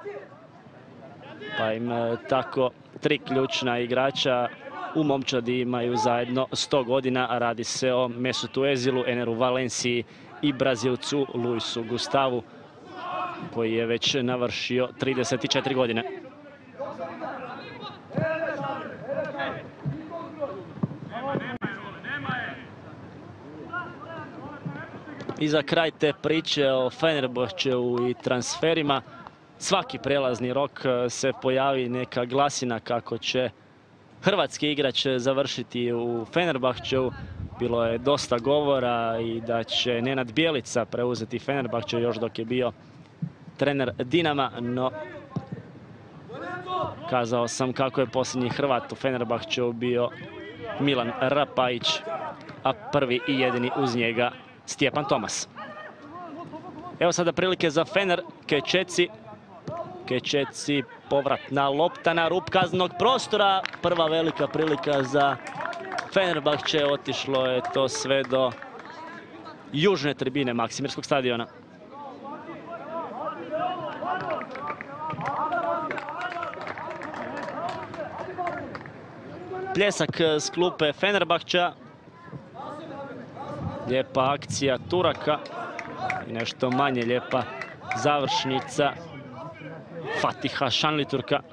S4: Pa im e, tako tri ključna igrača u momčadi imaju zajedno 100 godina, radi se o Mesutu Ezilu, Eneru Valenciji i Brazilcu Luisu Gustavu, koji je već navršio 34 godine. I za kraj te priče o Fenerbahčevu i transferima, svaki prelazni rok se pojavi neka glasina kako će hrvatski igrač završiti u Fenerbahčevu. Bilo je dosta govora i da će Nenad Bjelica preuzeti Fenerbahče još dok je bio trener Dinama, no kazao sam kako je posljednji Hrvat u Fenerbahčevu bio Milan Rapajić, a prvi i jedini uz njega Stjepan Tomas. Evo sada prilike za Fener, Kečeci, Kečeci, povratna lopta na rup kaznog prostora. Prva velika prilika za Fenerbahče. Otišlo je to sve do južne tribine Maksimirskog stadiona. Pljesak s klupe Fenerbahča. Lijepa akcija Turaka nešto manje lijepa završnica Fatiha Šanliturka.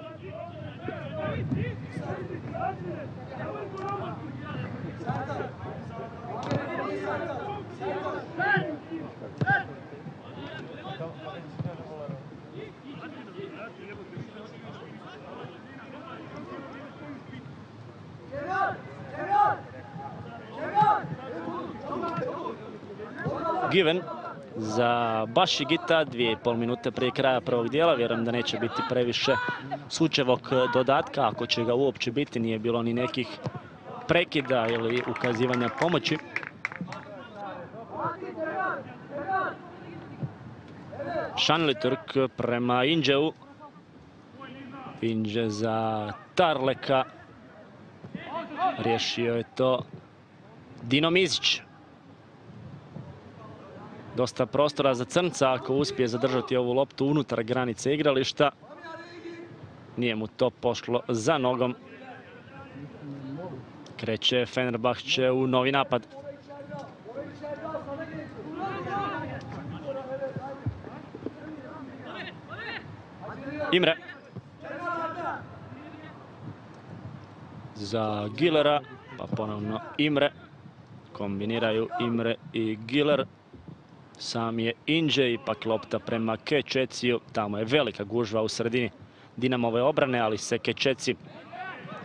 S4: Given za Bašigita, dvije i pol minute prije kraja prvog dijela. Vjerujem da neće biti previše sučevog dodatka, ako će ga uopće biti, nije bilo ni nekih prekida ili ukazivanja pomoći. Šanli Turk prema Inđeu. Inđe za Tarleka. Riješio je to Dino Mizić. Dosta prostora za Crnca ako uspije zadržati ovu loptu unutar granice igrališta. Nije mu to pošlo za nogom. Kreće Fenerbahče u novi napad. Imre. Za Gilera, pa ponovno Imre. Kombiniraju Imre i Giler. Sam je Inđe, ipak lopta prema Kečeciju. Tamo je velika gužva u sredini Dinamove obrane, ali se Kečeci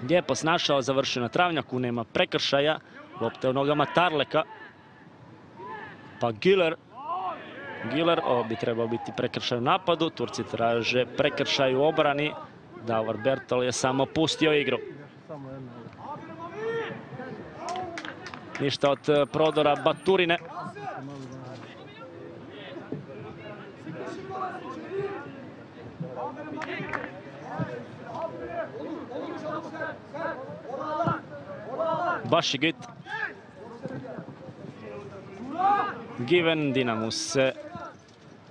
S4: lijepo snašao, završio na travnjaku, nema prekršaja. Lopta je u nogama Tarleka. Pa Giler. Giler, ovo bi trebao biti prekršaj u napadu. Turci traže prekršaj u obrani. Davor Bertol je samo pustio igru. Ništa od eh, prodora Baturine. Bašigit. Given, Dinamo se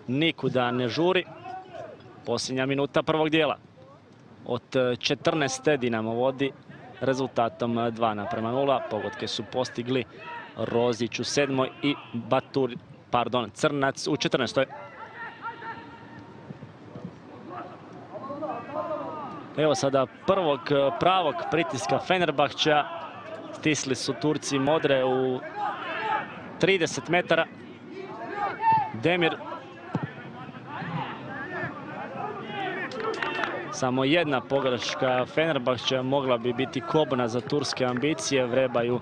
S4: nikuda ne žuri. Posljednja minuta prvog dijela. Od eh, 14. Dinamo vodi rezultatom 2 naprema 0. Pogodke su postigli Rozić u sedmoj i Batur, pardon, Crnac u 14. Evo sada prvog pravog pritiska Fenerbahća. Stisli su Turci modre u 30 metara. Demir Samo jedna pogreška Fenerbahća mogla bi biti kobna za turske ambicije. Vrebaju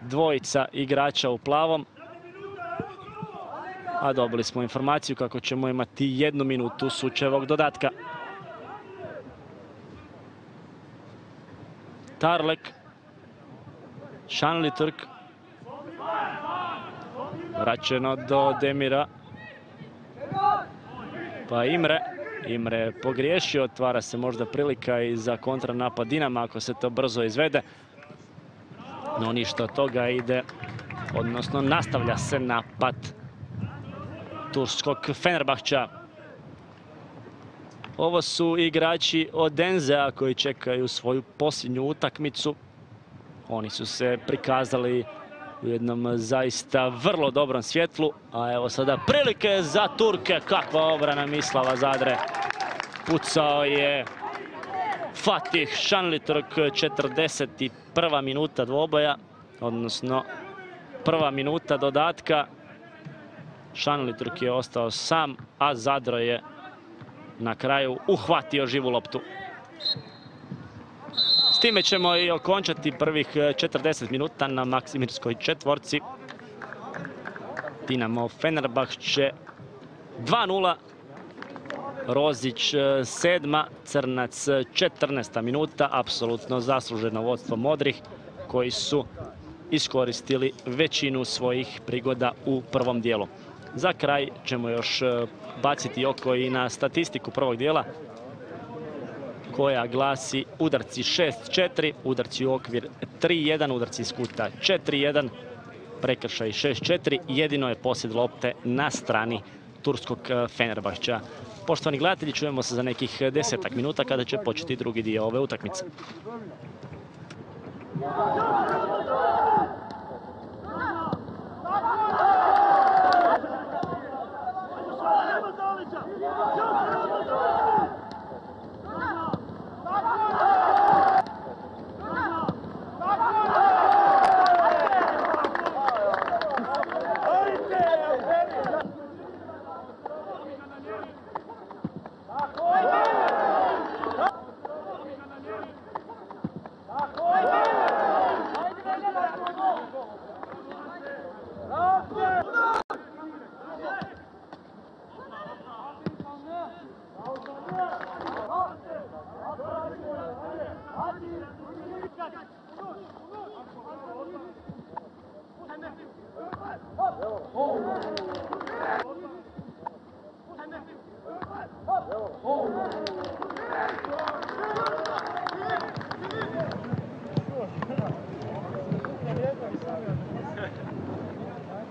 S4: dvojica igrača u plavom. A dobili smo informaciju kako ćemo imati jednu minutu sučevog dodatka. Tarlek. Šanli Turk. Vraćeno do Demira. Pa Imre. Imre je pogriješio, otvara se možda prilika i za kontranapad Dinama ako se to brzo izvede. No ništa od toga ide, odnosno nastavlja se napad turskog Fenerbahća. Ovo su igrači od Denzea koji čekaju svoju posljednju utakmicu. Oni su se prikazali u jednom zaista vrlo dobrom svjetlu. A evo sada prilike za Turke. Kakva obrana Mislava Zadre. Pucao je Fatih Šanlitrk, 41. minuta dvoboja, odnosno prva minuta dodatka. Šanlitrk je ostao sam, a Zadro je na kraju uhvatio živu loptu. Time ćemo i okončati prvih 40 minuta na Maksimirskoj četvorci. Dinamo Fenerbahče 2-0. Rozić sedma, Crnac 14. minuta. Apsolutno zasluženo vodstvo Modrih koji su iskoristili većinu svojih prigoda u prvom dijelu. Za kraj ćemo još baciti oko i na statistiku prvog dijela koja glasi udarci 6-4, udarci u okvir 3-1, udarci iz kuta 4-1, prekršaj 6-4, jedino je posjed lopte na strani turskog e, Fenerbahča. Poštovani gledatelji, čujemo se za nekih desetak minuta kada će početi drugi dio ove utakmice.
S2: Hajmo Amém.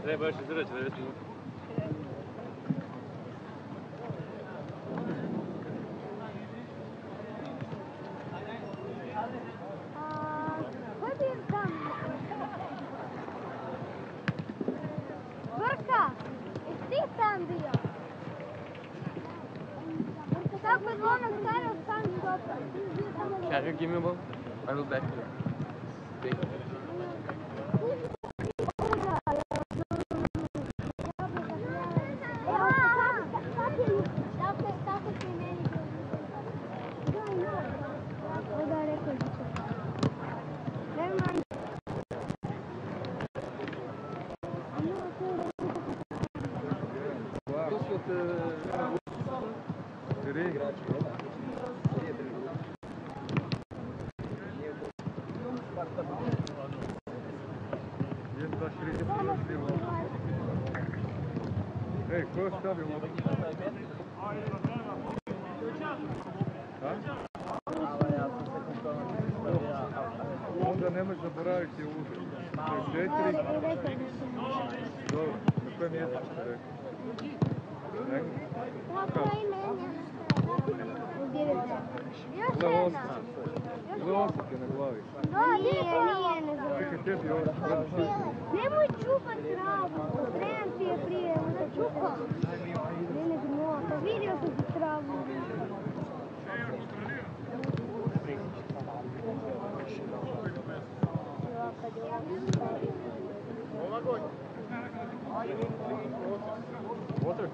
S2: Treba još izdraći,
S5: da je
S2: give me a ball. I will back you.
S3: Dobro, na kojem je imenja? Na glavi.
S5: Da, ne Nemoj čupat travu. Trebam ti je prije, ona čupa. Ne, vidio sam ti travu.
S2: Thank you. Water. Water.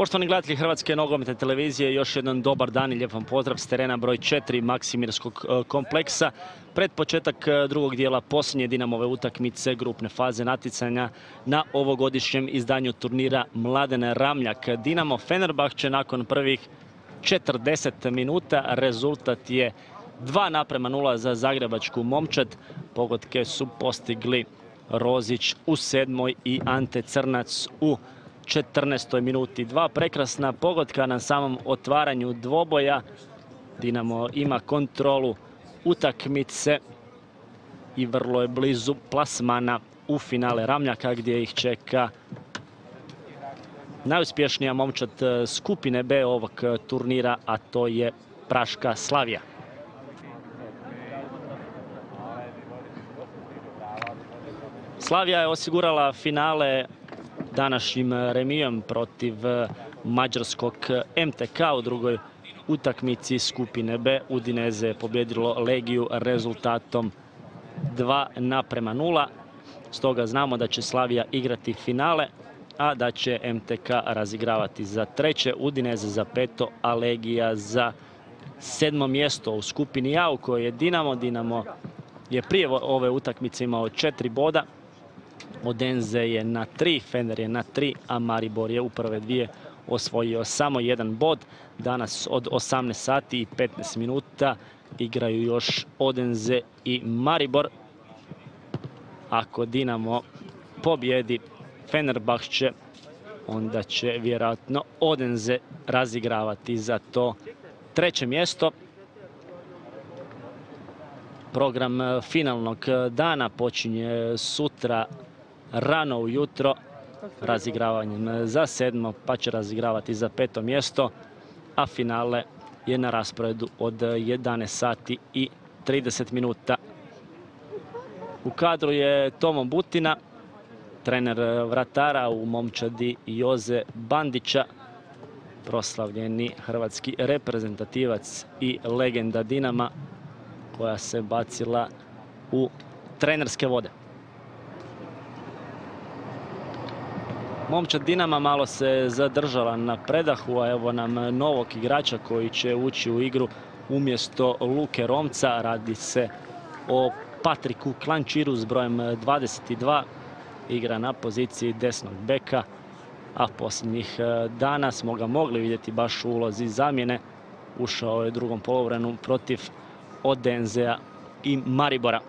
S4: Poštovani gledatelji Hrvatske nogometne televizije, još jedan dobar dan i lijep vam pozdrav s terena broj 4 Maksimirskog e, kompleksa. Pred početak e, drugog dijela posljednje Dinamove utakmice grupne faze natjecanja na ovogodišnjem izdanju turnira Mladene Ramljak. Dinamo Fenerbahče nakon prvih 40 minuta rezultat je 2 naprema 0 za Zagrebačku momčad. Pogodke su postigli Rozić u sedmoj i Ante Crnac u 14. minuti. Dva prekrasna pogotka na samom otvaranju dvoboja. Dinamo ima kontrolu utakmice i vrlo je blizu plasmana u finale Ramljaka gdje ih čeka najuspješnija momčad skupine B ovog turnira, a to je Praška Slavija. Slavija je osigurala finale današnjim remijom protiv eh, mađarskog MTK u drugoj utakmici skupine B. Udineze je pobjedilo Legiju rezultatom 2 naprema 0. Stoga znamo da će Slavija igrati finale, a da će MTK razigravati za treće, Udineze za peto, a Legija za sedmo mjesto u skupini A u kojoj je Dinamo. Dinamo je prije ove utakmice imao četiri boda, Odenze je na tri, Fener je na tri, a Maribor je u prve dvije osvojio samo jedan bod. Danas od 18 sati i 15 minuta igraju još Odenze i Maribor. Ako Dinamo pobjedi Fenerbahče, onda će vjerojatno Odenze razigravati za to treće mjesto. Program finalnog dana počinje sutra rano ujutro razigravanjem za sedmo, pa će razigravati za peto mjesto, a finale je na rasporedu od 11 sati i 30 minuta. U kadru je Tomo Butina, trener vratara u momčadi Joze Bandića, proslavljeni hrvatski reprezentativac i legenda Dinama koja se bacila u trenerske vode. Momčad Dinama malo se zadržala na predahu, a evo nam novog igrača koji će ući u igru umjesto Luke Romca. Radi se o Patriku Klančiru s brojem 22. Igra na poziciji desnog beka, a posljednjih e, dana smo ga mogli vidjeti baš u ulozi zamjene. Ušao je drugom polovrenu protiv Odenzea i Maribora.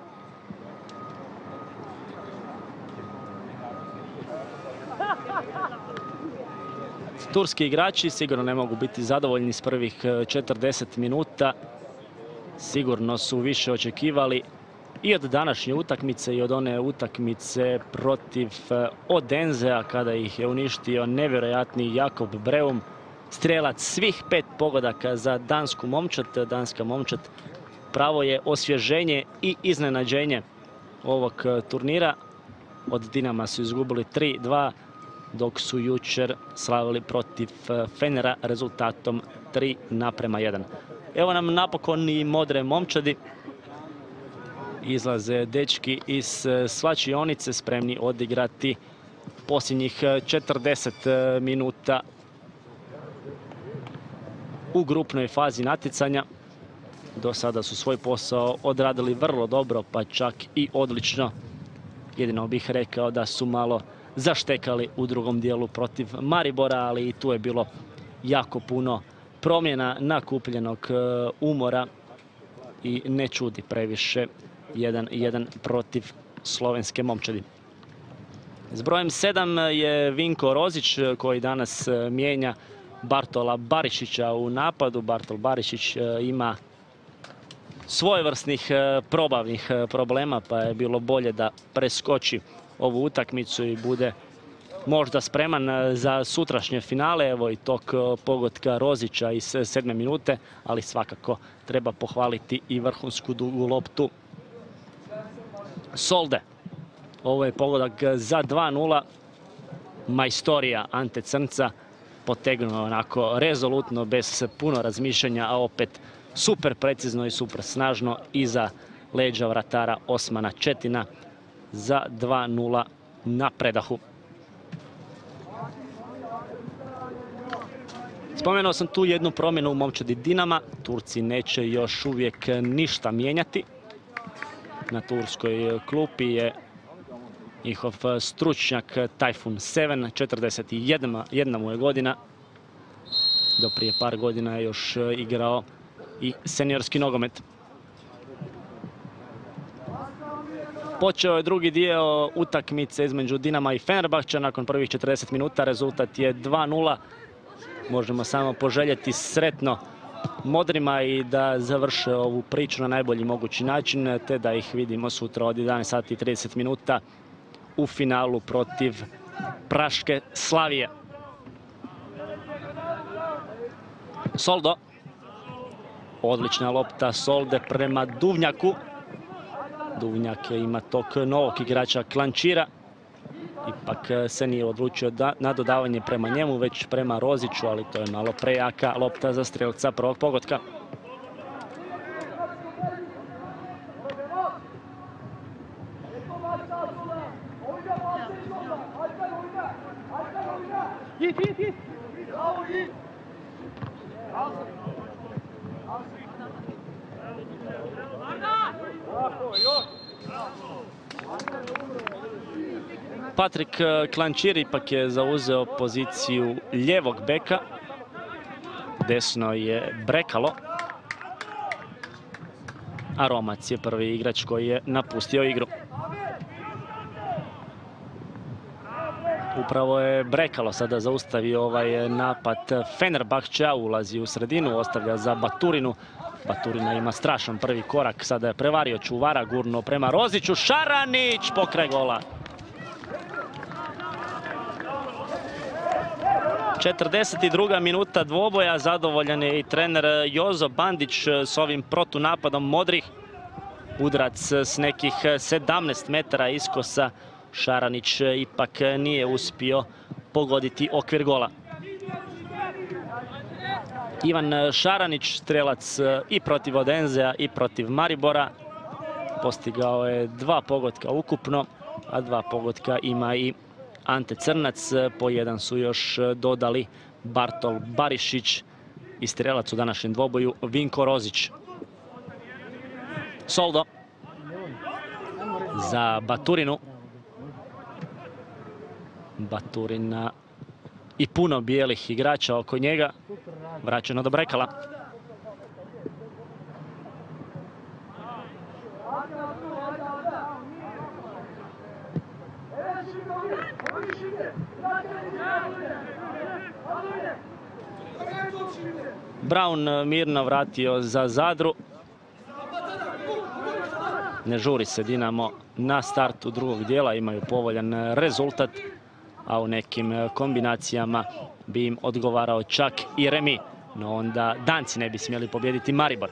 S4: Turski igrači sigurno ne mogu biti zadovoljni s prvih 40 e, minuta. Sigurno su više očekivali i od današnje utakmice i od one utakmice protiv e, Odenzea kada ih je uništio nevjerojatni Jakob Breum. Strelac svih pet pogodaka za dansku momčat. Danska momčat pravo je osvježenje i iznenađenje ovog e, turnira. Od Dinama su izgubili 3-2 dok su jučer slavili protiv e, Fenera rezultatom 3 naprema 1. Evo nam napokon i modre momčadi. Izlaze dečki iz e, svačionice spremni odigrati posljednjih 40 minuta u grupnoj fazi natjecanja. Do sada su svoj posao odradili vrlo dobro, pa čak i odlično. Jedino bih rekao da su malo zaštekali u drugom dijelu protiv Maribora, ali i tu je bilo jako puno promjena nakupljenog e, umora i ne čudi previše jedan, jedan protiv slovenske momčadi. S brojem 7 je Vinko Rozić koji danas e, mijenja Bartola Barišića u napadu. Bartol Barišić e, ima svojevrsnih e, probavnih e, problema, pa je bilo bolje da preskoči ovu utakmicu i bude možda spreman e, za sutrašnje finale. Evo i tog pogotka Rozića iz sedme minute, ali svakako treba pohvaliti i vrhunsku dugu loptu Solde. Ovo je pogodak za 2-0. Majstorija Ante Crnca potegnuo onako rezolutno, bez puno razmišljanja, a opet super precizno i super snažno iza leđa vratara Osmana Četina za 2-0 na predahu. Spomenuo sam tu jednu promjenu u momčadi Dinama. Turci neće još uvijek ništa mijenjati. Na turskoj klupi je njihov stručnjak Typhoon 7, 41 mu je godina. Do prije par godina je još igrao i seniorski nogomet. Počeo je drugi dio utakmice između Dinama i Fenerbahča. Nakon prvih 40 minuta rezultat je 2-0. Možemo samo poželjeti sretno modrima i da završe ovu priču na najbolji mogući način, te da ih vidimo sutra od 11 sati i 30 minuta u finalu protiv Praške Slavije. Soldo. Odlična lopta Solde prema Duvnjaku. Duvnjak ima tog novog igrača Klančira. Ipak se nije odlučio na dodavanje prema njemu, već prema Roziću, ali to je malo prejaka lopta za strelca prvog pogotka. Patrik eh, Klančir ipak je zauzeo poziciju ljevog beka. Desno je Brekalo. A Romac je prvi igrač koji je napustio igru. Upravo je Brekalo sada zaustavio ovaj napad Fenerbahča, ulazi u sredinu, ostavlja za Baturinu. Baturina ima strašan prvi korak, sada je prevario čuvara, gurno prema Roziću, Šaranić pokraj gola. 42. minuta dvoboja, zadovoljan je i trener Jozo Bandić s ovim protunapadom modrih. Udrac s nekih 17 metara iskosa Šaranić ipak nije uspio pogoditi okvir gola. Ivan Šaranić, strelac i protiv Odenzea i protiv Maribora. Postigao je dva pogotka ukupno, a dva pogotka ima i Ante Crnac. Po jedan su još dodali Bartol Barišić i strelac u današnjem dvoboju Vinko Rozić. Soldo za Baturinu. Baturina i puno bijelih igrača oko njega. Vraćeno do Brekala. Brown eh, mirno vratio za Zadru. Ne žuri se Dinamo na startu drugog dijela, imaju povoljan eh, rezultat, a u nekim eh, kombinacijama bi im odgovarao čak i Remi. No onda Danci ne bi smjeli pobjediti Maribor.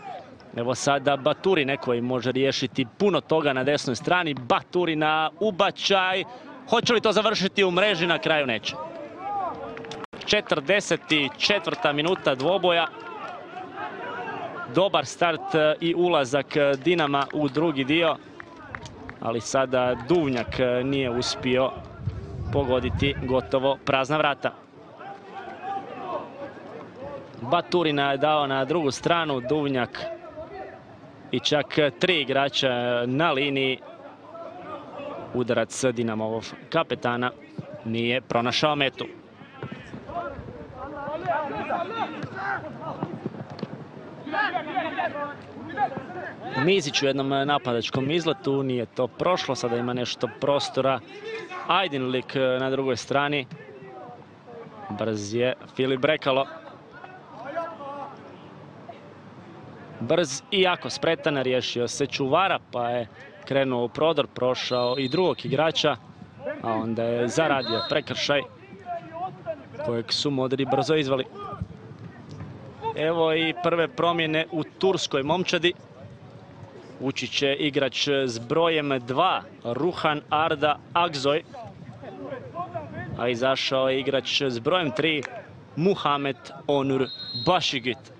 S4: Evo sada Baturine koji može riješiti puno toga na desnoj strani. Baturina ubačaj. Hoće li to završiti u mreži? Na kraju neće. 44. minuta dvoboja. Dobar start e, i ulazak e, Dinama u drugi dio. Ali sada Duvnjak e, nije uspio pogoditi gotovo prazna vrata. Baturina je dao na drugu stranu, Duvnjak i čak tri igrača na liniji. Udarac Dinamovog kapetana nije pronašao metu. Mizić u jednom napadačkom izletu, nije to prošlo, sada ima nešto prostora. Ajdinlik na drugoj strani. Brz je Filip Brekalo. Brz i jako spretan, riješio se čuvara, pa je krenuo u prodor, prošao i drugog igrača, a onda je zaradio prekršaj kojeg su modri brzo izvali. Evo i prve promjene u turskoj momčadi. Ući će igrač s brojem 2, Ruhan Arda Agzoj. A izašao je igrač s brojem 3, Muhamed Onur Bašigit.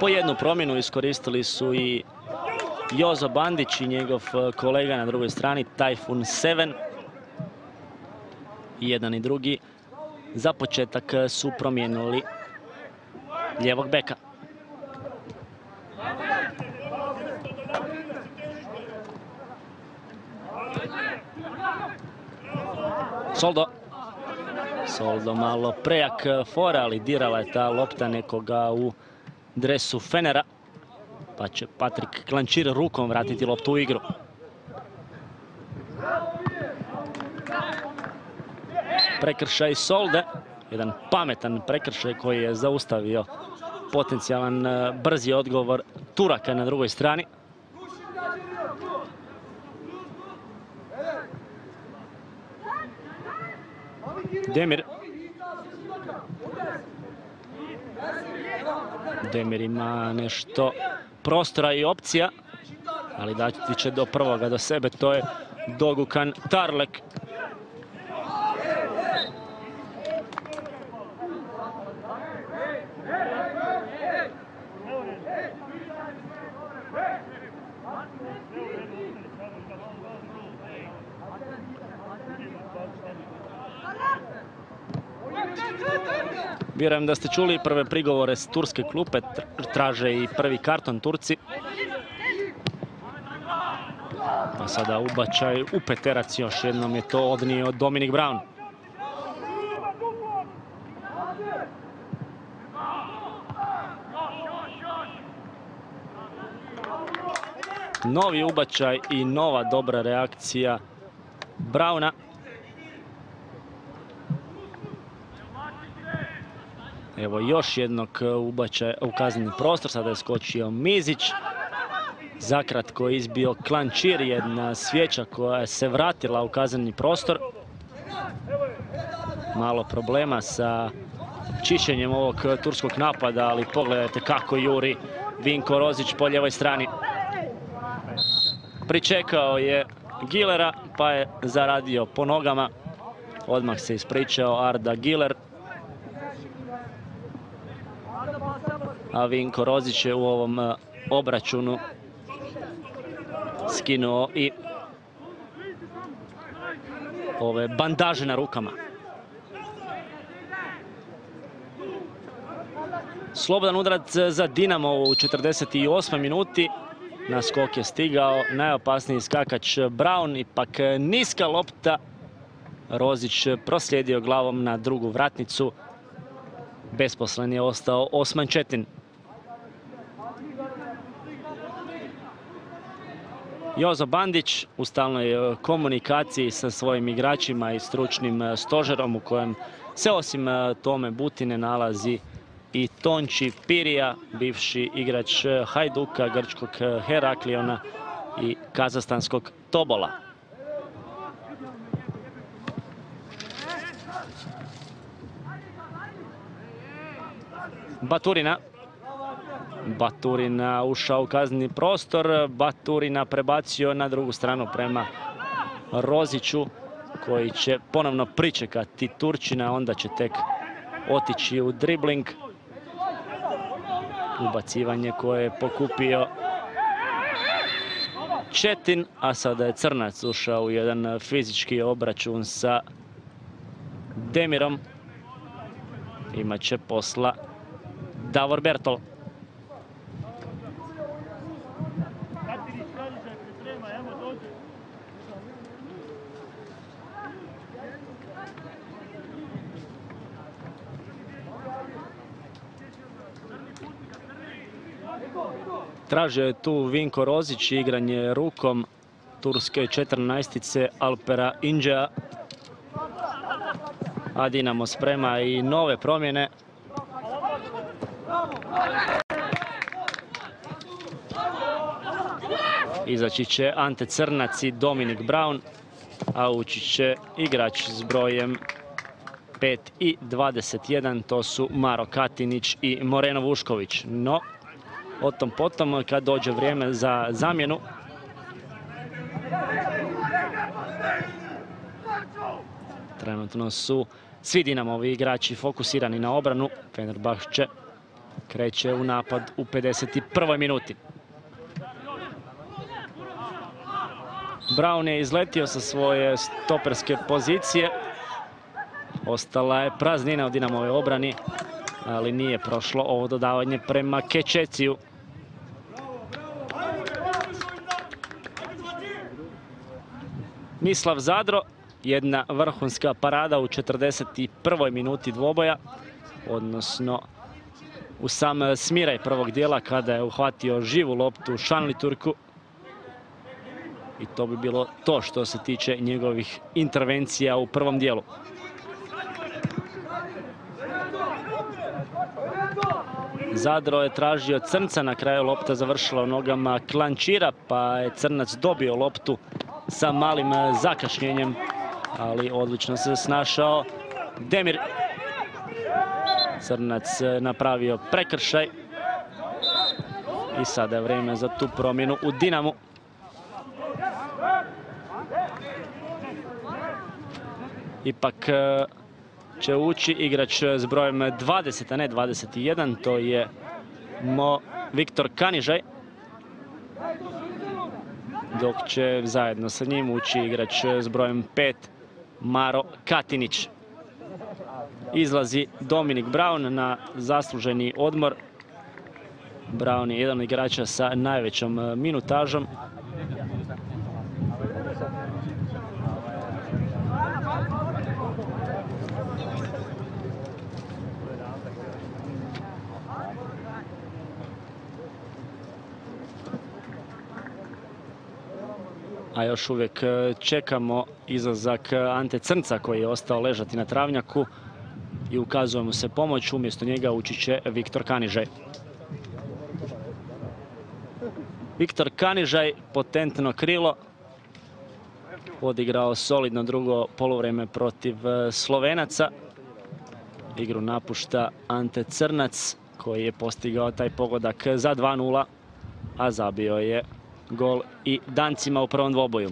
S4: Po jednu promjenu iskoristili su i Jozo Bandić i njegov e, kolega na drugoj strani, Typhoon 7. Jedan i drugi za početak e, su promijenili lijevog beka. Soldo. Soldo malo prejak e, fora, ali dirala je ta lopta nekoga u dresu Fenera. Pa će Patrik Klančir rukom vratiti loptu u igru. Prekršaj Solde. Jedan pametan prekršaj koji je zaustavio potencijalan e, brzi odgovor Turaka na drugoj strani. Demir Demir ima nešto prostora i opcija, ali dati će do prvoga do sebe, to je Dogukan Tarlek. Vjerujem da ste čuli prve prigovore s turske klupe, traže i prvi karton Turci. A sada ubačaj u peterac još jednom je to odnio Dominik Brown. Novi ubačaj i nova dobra reakcija Brauna. Evo još jednog ubačaja u kazneni prostor, sada je skočio Mizić. Zakratko izbio Klančir, jedna svjeća koja je se vratila u kazneni prostor. Malo problema sa čišćenjem ovog turskog napada, ali pogledajte kako juri Vinko Rozić po ljevoj strani. Pričekao je Gilera, pa je zaradio po nogama. Odmah se ispričao Arda Giler. Vinko Rozić je u ovom eh, obračunu skinuo i ove bandaže na rukama. Slobodan udarac za Dinamo u 48. minuti. Na skok je stigao najopasniji skakač Brown, ipak niska lopta. Rozić proslijedio glavom na drugu vratnicu. Besposlen je ostao Osman Četin. Jozo Bandić u stalnoj komunikaciji sa svojim igračima i stručnim stožerom u kojem se osim Tome Butine nalazi i Tonči Pirija, bivši igrač Hajduka, grčkog Herakliona i kazastanskog Tobola. Baturina. Baturina ušao u kazneni prostor. Baturina prebacio na drugu stranu prema Roziću koji će ponovno pričekati Turčina, onda će tek otići u dribling. Ubacivanje koje je pokupio Četin, a sada je Crnac ušao u jedan fizički obračun sa Demirom. Imaće posla Davor Bertol. Tražio je tu Vinko Rozić igranje rukom turske 14 Alpera Inđa. A Dinamo sprema i nove promjene. Izaći će Ante Crnac i Dominik Brown, a ući će igrač s brojem 5 i 21, to su Maro Katinić i Moreno Vušković. No, o tom potom kad dođe vrijeme za zamjenu. Trenutno su svi Dinamovi igrači fokusirani na obranu. Fenerbahče kreće u napad u 51. minuti. Brown je izletio sa svoje stoperske pozicije. Ostala je praznina u Dinamove obrani, ali nije prošlo ovo dodavanje prema Kečeciju. Mislav Zadro, jedna vrhunska parada u 41. minuti dvoboja, odnosno u sam smiraj prvog dijela kada je uhvatio živu loptu Šanli Turku. I to bi bilo to što se tiče njegovih intervencija u prvom dijelu. Zadro je tražio Crnca, na kraju lopta završila u nogama Klančira, pa je Crnac dobio loptu sa malim zakašnjenjem, ali odlično se snašao Demir. Crnac napravio prekršaj. I sada je vrijeme za tu promjenu u Dinamu. Ipak e, će ući igrač s brojem 20, a ne 21. To je Viktor Kanižaj. Dok će zajedno sa njim ući igrač s brojem 5 Maro Katinić. Izlazi Dominik Brown na zasluženi odmor. Brown je jedan igrača sa najvećom minutažom. A još uvijek e, čekamo izlazak Ante Crnca koji je ostao ležati na travnjaku. i ukazuje mu se pomoć. Umjesto njega ući će Viktor Kanižaj. Viktor Kanižaj, potentno krilo, odigrao solidno drugo polovreme protiv e, Slovenaca. Igru napušta Ante Crnac koji je postigao taj pogodak za 2-0, a zabio je gol i Dancima u prvom dvoboju.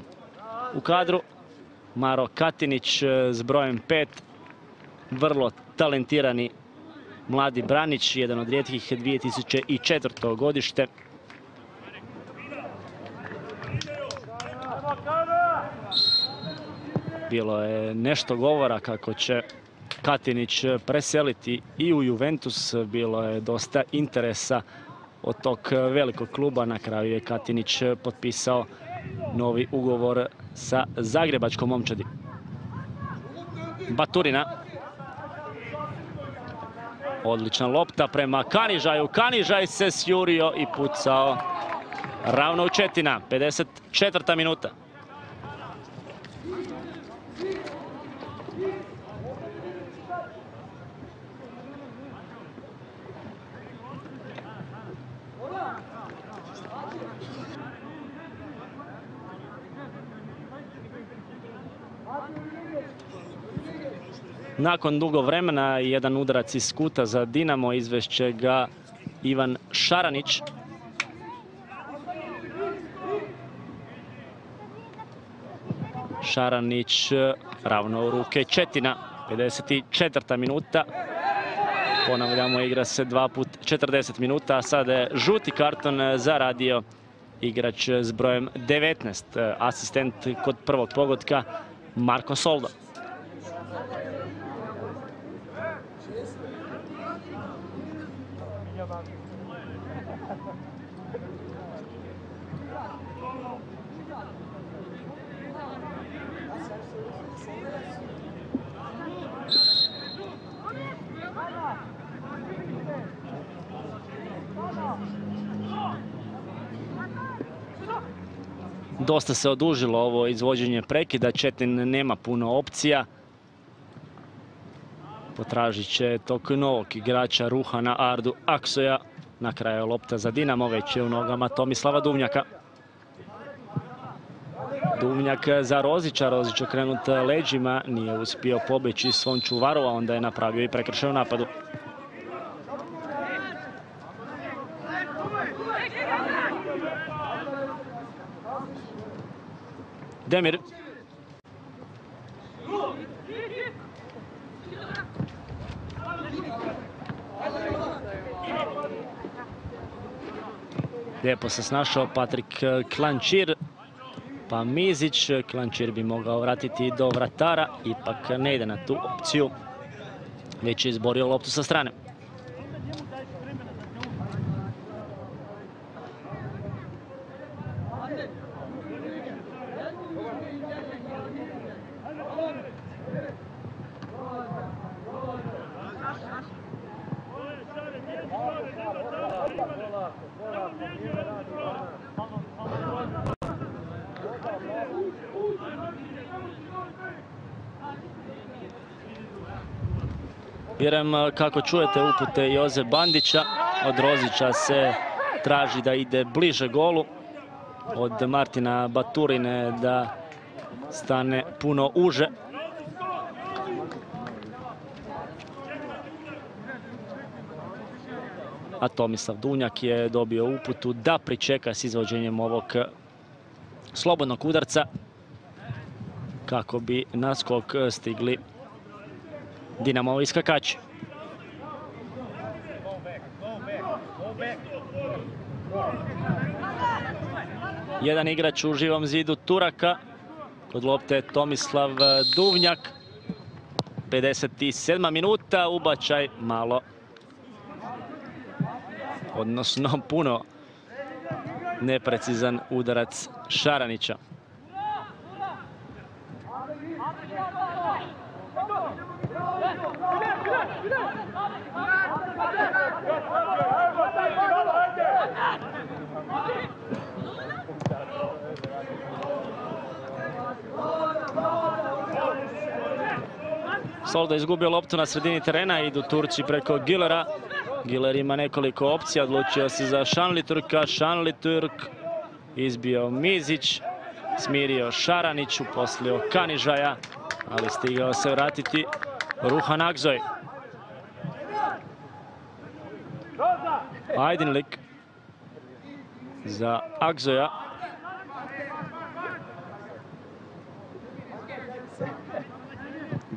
S4: U kadru Maro Katinić e, s brojem 5, vrlo talentirani mladi Branić, jedan od rijetkih 2004. godište. Bilo je nešto govora kako će Katinić preseliti i u Juventus. Bilo je dosta interesa od tog velikog kluba. Na kraju je Katinić potpisao novi ugovor sa Zagrebačkom momčadi. Baturina. Odlična lopta prema Kanižaju. Kanižaj se sjurio i pucao ravno u Četina. 54. minuta. Nakon dugo vremena jedan udarac iz kuta za Dinamo izvešće ga Ivan Šaranić. Šaranić ravno u ruke Četina. 54. minuta. Ponavljamo, igra se dva put 40 minuta, a sada je žuti karton zaradio igrač s brojem 19. Asistent kod prvog pogotka Marko Soldo. Dosta se odužilo ovo izvođenje prekida, Četin nema puno opcija. Potražit će tog novog igrača Ruhana Ardu Aksoja. Na kraju lopta za Dinamo, već je u nogama Tomislava Duvnjaka. Duvnjak za Rozića, Rozić okrenut leđima, nije uspio pobeći svom čuvaru, a onda je napravio i prekršaj u napadu. Demir. Lijepo se snašao Patrik Klančir. Pa Mizić, Klančir bi mogao vratiti do vratara, ipak ne ide na tu opciju. Već je izborio loptu sa strane. Vjerujem kako čujete upute Joze Bandića. Od Rozića se traži da ide bliže golu. Od Martina Baturine da stane puno uže. A Tomislav Dunjak je dobio uputu da pričeka s izvođenjem ovog slobodnog udarca kako bi na skok stigli Dinamovi skakači. Jedan igrač u živom zidu Turaka. Kod lopte Tomislav Duvnjak. 57. minuta, ubačaj malo. Odnosno puno neprecizan udarac Šaranića. Soldo je izgubio loptu na sredini terena, idu Turci preko Gilera. Giler ima nekoliko opcija, odlučio se za Šanliturka. Šanliturk izbio Mizić, smirio Šaranić, uposlio Kanižaja, ali stigao se vratiti Ruhan Agzoj. Ajdinlik za Agzoja.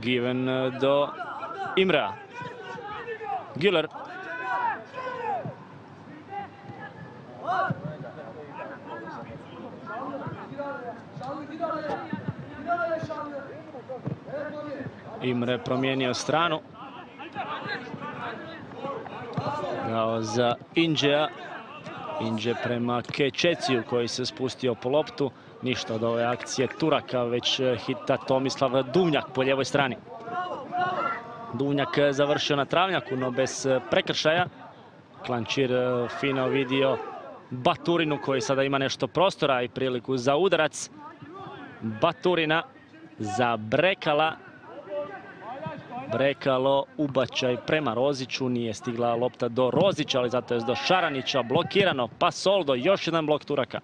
S4: Given eh, do Imra. Giller. Imre promijenio stranu. Kao za Inđeja. Inđe prema Kečeciju koji se spustio po loptu. Ništa od ove akcije Turaka, već eh, hita Tomislav Duvnjak po ljevoj strani. Duvnjak eh, završio na travnjaku, no bez eh, prekršaja. Klančir fino vidio Baturinu koji sada ima nešto prostora i priliku za udarac. Baturina za Brekala. Brekalo ubačaj prema Roziću, nije stigla lopta do Rozića, ali zato je do Šaranića blokirano. Pa Soldo, još jedan blok Turaka.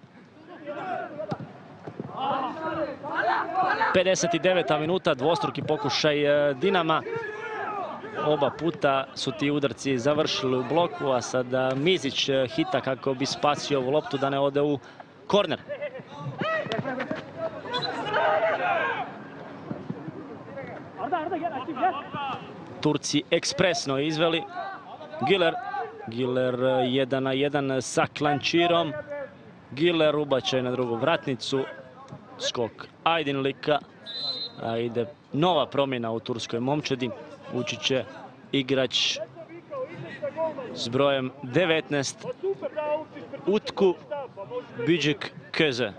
S4: 59. minuta, dvostruki pokušaj Dinama. Oba puta su ti udarci završili u bloku, a sada Mizić hita kako bi spasio ovu loptu da ne ode u korner. Turci ekspresno izveli. Giler. Giler 1 na 1 sa Klančirom. Giler ubačaj na drugu vratnicu. Skok Ajdinlika. A ide nova promjena u turskoj momčadi. Ući će igrač s brojem 19. Utku Bidžik Keze.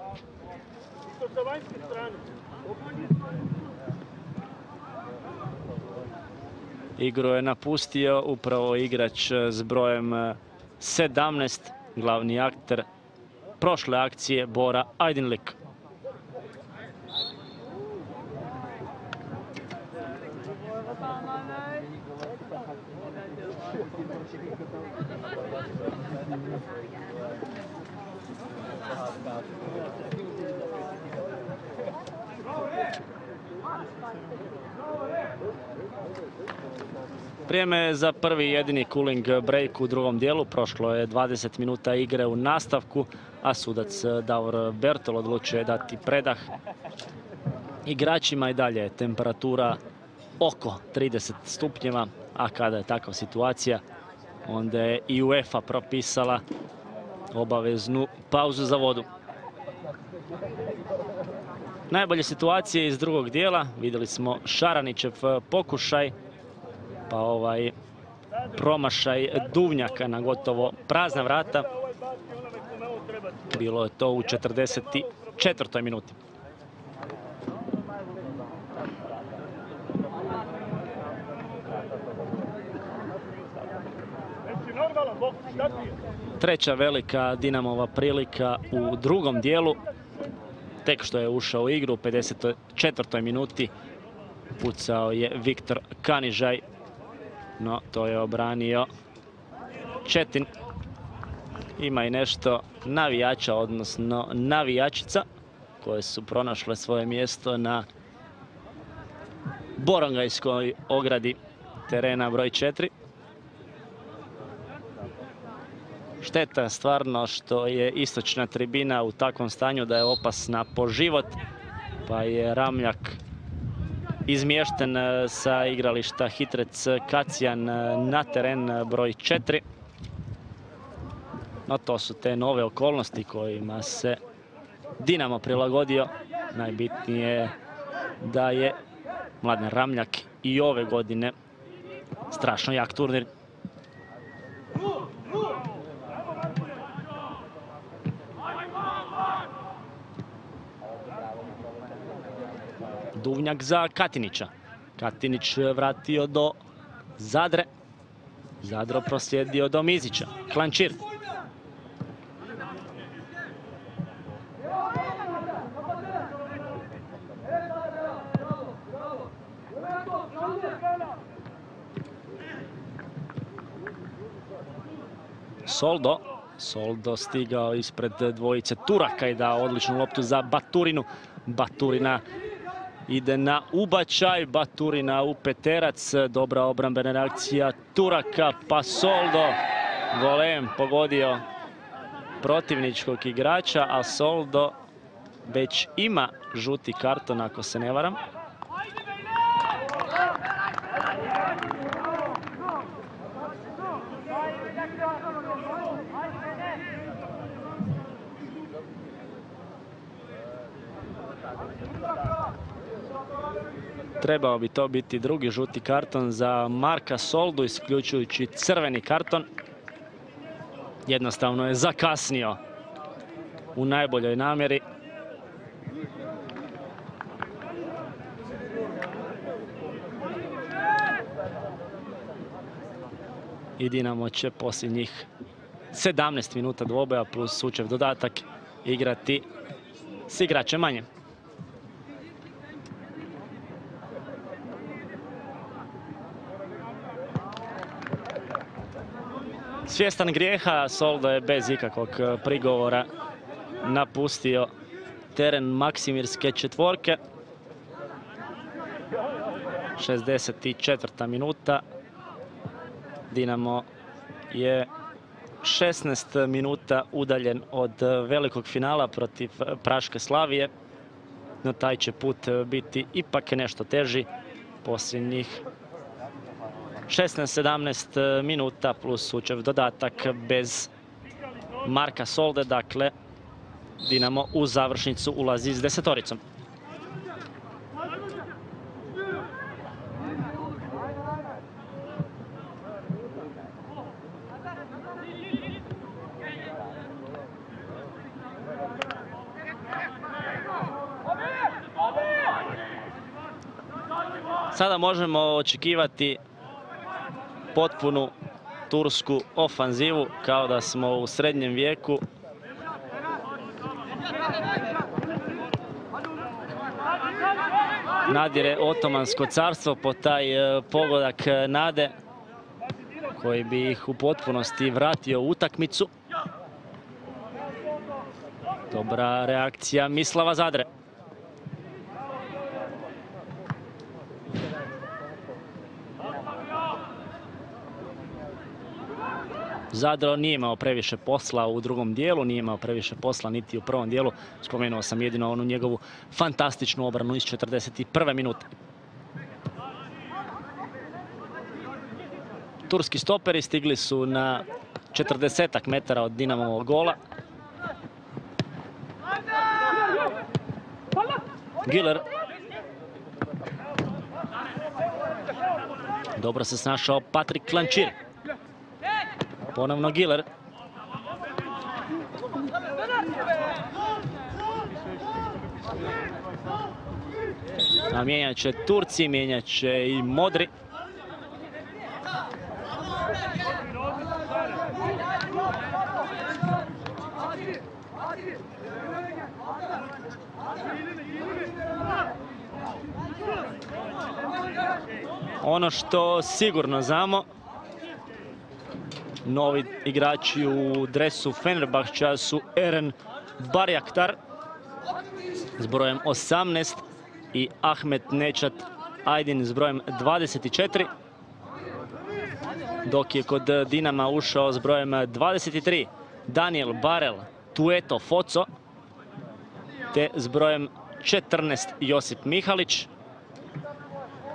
S4: Igru je napustio upravo igrač s brojem 17, glavni akter prošle akcije Bora Ajdinlik. Vrijeme je za prvi jedini cooling break u drugom dijelu. Prošlo je 20 minuta igre u nastavku, a sudac Davor Bertol odlučuje dati predah. Igračima i dalje je temperatura oko 30 stupnjeva, a kada je takva situacija, onda je i UEFA propisala obaveznu pauzu za vodu. Najbolje situacije iz drugog dijela. Vidjeli smo Šaranićev pokušaj, pa ovaj promašaj Duvnjaka na gotovo prazna vrata. Bilo je to u 44. minuti. Treća velika Dinamova prilika u drugom dijelu. Tek što je ušao u igru u 54. minuti pucao je Viktor Kanižaj. No, to je obranio Četin. Ima i nešto navijača, odnosno navijačica koje su pronašle svoje mjesto na Borongajskoj ogradi terena broj 4. Šteta stvarno što je istočna tribina u takvom stanju da je opasna po život, pa je Ramljak izmješten sa igrališta Hitrec Kacijan na teren broj 4. No to su te nove okolnosti kojima se Dinamo prilagodio. Najbitnije je da je Mladen Ramljak i ove godine strašno jak turnir. Duvnjak za Katinića. Katinić eh, vratio do Zadre. Zadro prosjedio do Mizića. Klančir. Soldo. Soldo stigao ispred dvojice Turaka i dao odličnu loptu za Baturinu. Baturina ide na ubačaj, Baturina u peterac, dobra obrambena reakcija Turaka, pa Soldo, golem pogodio protivničkog igrača, a Soldo već ima žuti karton ako se ne varam. Trebao bi to biti drugi žuti karton za Marka Soldu, isključujući crveni karton. Jednostavno je zakasnio u najboljoj namjeri. I Dinamo će posljednjih 17 minuta dvoboja plus sučev dodatak igrati s igračem manje. Svjestan grijeha, Soldo je bez ikakvog e, prigovora napustio teren Maksimirske četvorke. 64. minuta. Dinamo je 16 minuta udaljen od velikog finala protiv Praške Slavije. No taj će put biti ipak nešto teži posljednjih 16-17 minuta plus sučev dodatak bez Marka Solde. Dakle, Dinamo u završnicu ulazi s desetoricom. Sada možemo očekivati potpunu tursku ofanzivu kao da smo u srednjem vijeku. Nadire Otomansko carstvo po taj e, pogodak Nade koji bi ih u potpunosti vratio u utakmicu. Dobra reakcija Mislava Zadre. Zadro nije imao previše posla u drugom dijelu, nije imao previše posla niti u prvom dijelu. Spomenuo sam jedino onu njegovu fantastičnu obranu iz 41. minute. Turski stoperi stigli su na 40 metara od Dinamovog gola. Giller. Dobro se snašao Patrik Klančir. Ponovno Giler. A mijenjat će Turci, mijenjat će i Modri. Ono što sigurno znamo novi igrači u dresu Fenerbahča su Eren Barjaktar s brojem 18 i Ahmet Nečat Ajdin s brojem 24. Dok je kod Dinama ušao s brojem 23 Daniel Barel Tueto Foco te s brojem 14 Josip Mihalić.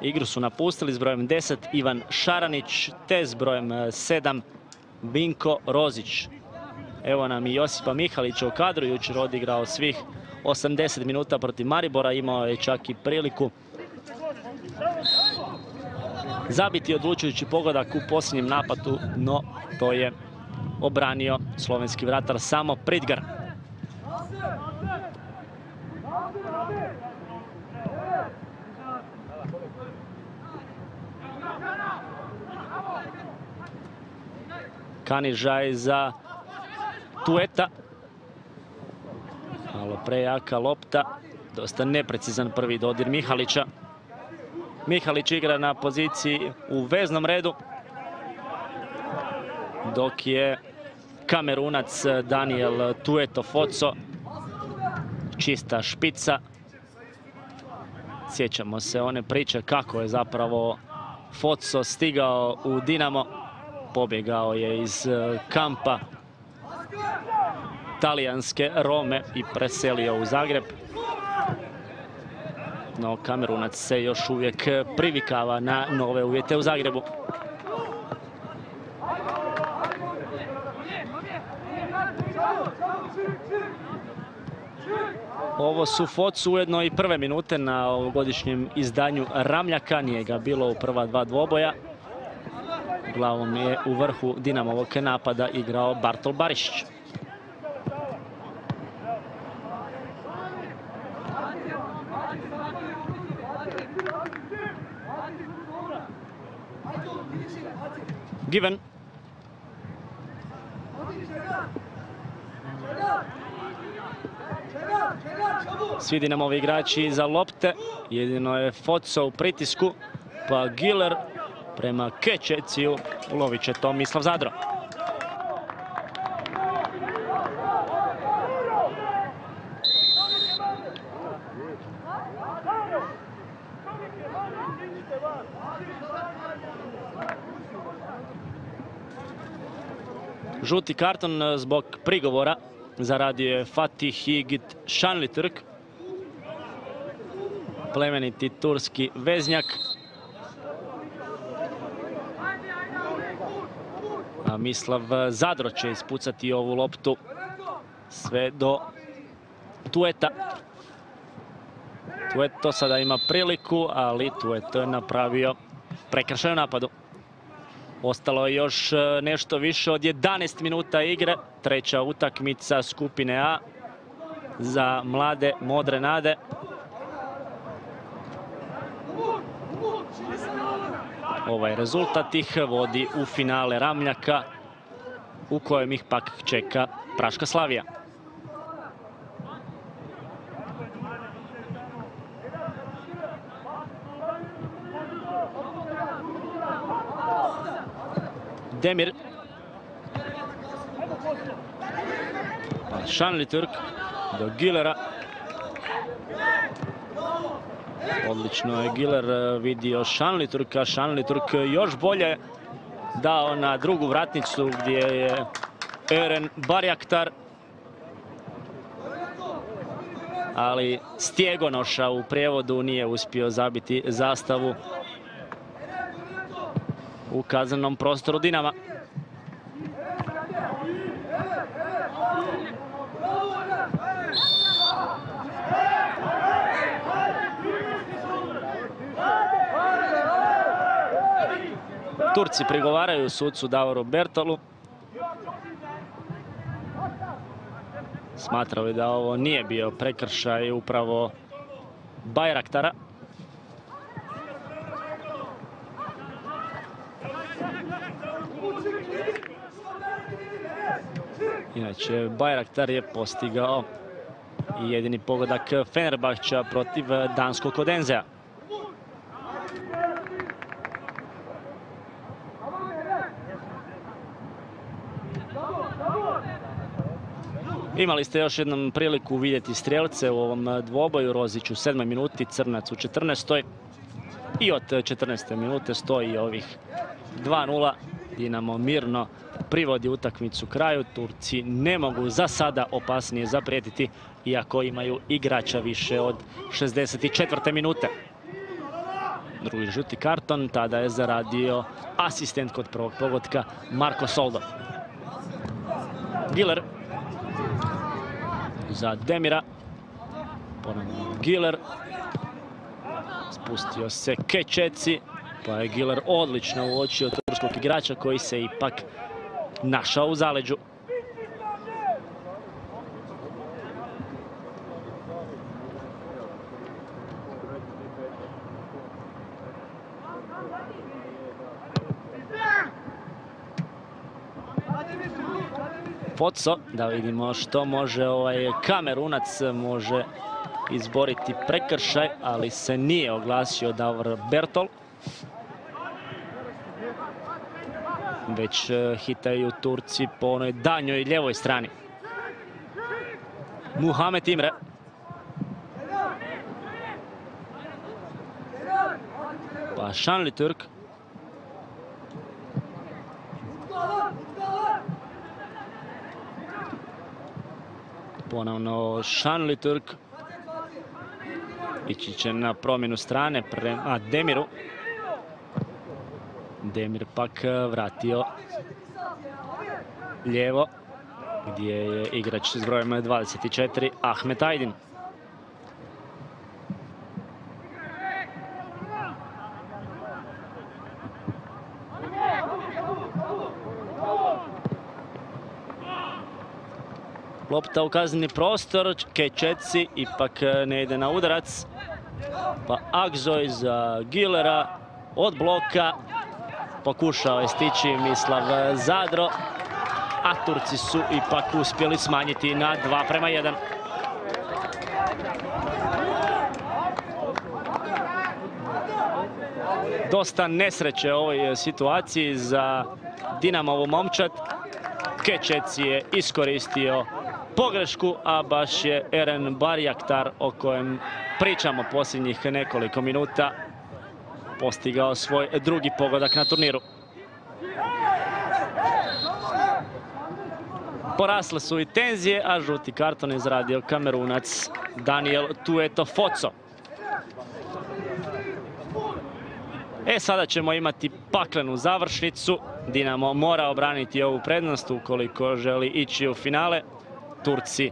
S4: Igru su napustili s brojem 10 Ivan Šaranić te s brojem 7 Vinko Rozić. Evo nam i Josipa Mihalića u kadru, jučer odigrao svih 80 minuta protiv Maribora, imao je čak i priliku zabiti odlučujući pogodak u posljednjem napadu, no to je obranio slovenski vratar samo Pridgar. Kanižaj za Tueta. Malo prejaka lopta. Dosta neprecizan prvi dodir Mihalića. Mihalić igra na poziciji u veznom redu. Dok je Kamerunac Daniel Tueto Foco. Čista špica. Sjećamo se one priče kako je zapravo Foco stigao u Dinamo. Pobjegao je iz e, kampa talijanske Rome i preselio u Zagreb. No Kamerunac se još uvijek privikava na nove uvjete u Zagrebu. Ovo su Focu ujedno i prve minute na ovogodišnjem izdanju Ramljaka. Nije ga bilo u prva dva dvoboja. Glavom je u vrhu Dinamovog napada igrao Bartol Barišić. Given. Svi Dinamovi igrači za lopte. Jedino je Foco u pritisku. Pa Giler prema Kečeciju. Lovit će Tomislav Zadro. Žuti karton e, zbog prigovora zaradio je Fatih Higit Šanlitrk. Plemeniti turski veznjak. Mislav Zadro će ispucati ovu loptu sve do Tueta. Tueto sada ima priliku, ali Tueto je napravio prekršaj u napadu. Ostalo je još e, nešto više od 11 minuta igre. Treća utakmica skupine A za mlade modre nade. Ovaj rezultat ih vodi u finale Ramljaka u kojem ih pak čeka Praška Slavija. Demir. Šanli Turk do Gilera. Odlično je Giler e, vidio Šanli Turk još bolje dao na drugu vratnicu gdje je Eren Barjaktar. Ali Stjegonoša u prijevodu nije uspio zabiti zastavu u kaznenom prostoru Dinama. Turci prigovaraju sudcu Davoru Bertolu. Smatrao da ovo nije bio prekršaj upravo Bajraktara. Inače, Bajraktar je postigao jedini pogodak Fenerbahća protiv danskog Odenzea. Imali ste još jednom priliku vidjeti strelce u ovom dvoboju. Rozić u 7. minuti, Crnac u 14. I od 14. minute stoji ovih 2-0. Dinamo mirno privodi utakmicu kraju. Turci ne mogu za sada opasnije zaprijetiti, iako imaju igrača više od 64. minute. Drugi žuti karton, tada je zaradio asistent kod prvog pogotka Marko Soldo. Giler za Demira. Ponovno Giler. Spustio se Kečeci, pa je Giler odlično uočio turskog igrača koji se ipak našao u zaleđu. Foco, da vidimo što može ovaj kamerunac, može izboriti prekršaj, ali se nije oglasio Davor Bertol. Već e, hitaju Turci po onoj danjoj ljevoj strani. Muhamed Imre. Pa Šanli Turk. Ponovno Šanli Turk. Ići će na promjenu strane prema Demiru. Demir pak e, vratio lijevo gdje je igrač s brojem 24 Ahmet Aydin. Lopta u kazneni prostor, Kečeci ipak e, ne ide na udarac. Pa Agzoj za Gilera od bloka. Pokušao je stići Mislav Zadro, a Turci su ipak uspjeli smanjiti na 2 prema 1. Dosta nesreće u ovoj situaciji za Dinamovu momčad. Kečec je iskoristio pogrešku, a baš je Eren Barjaktar o kojem pričamo posljednjih nekoliko minuta postigao svoj drugi pogodak na turniru. Porasle su i tenzije, a žuti karton izradio kamerunac Daniel Tueto Foco. E, sada ćemo imati paklenu završnicu. Dinamo mora obraniti ovu prednost ukoliko želi ići u finale. Turci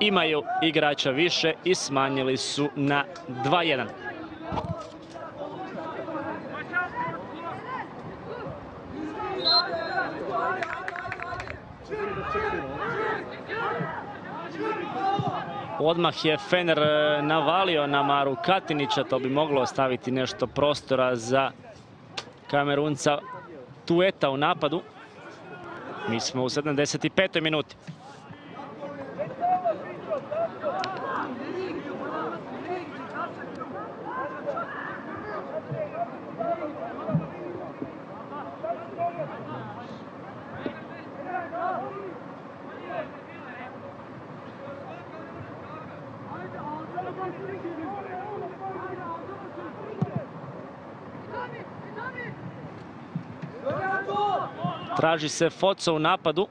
S4: imaju igrača više i smanjili su na 2-1. Odmah je Fener e, navalio na Maru Katinića, to bi moglo ostaviti nešto prostora za Kamerunca Tueta u napadu. Mi smo u 75. minuti. Traži se Foco u napadu.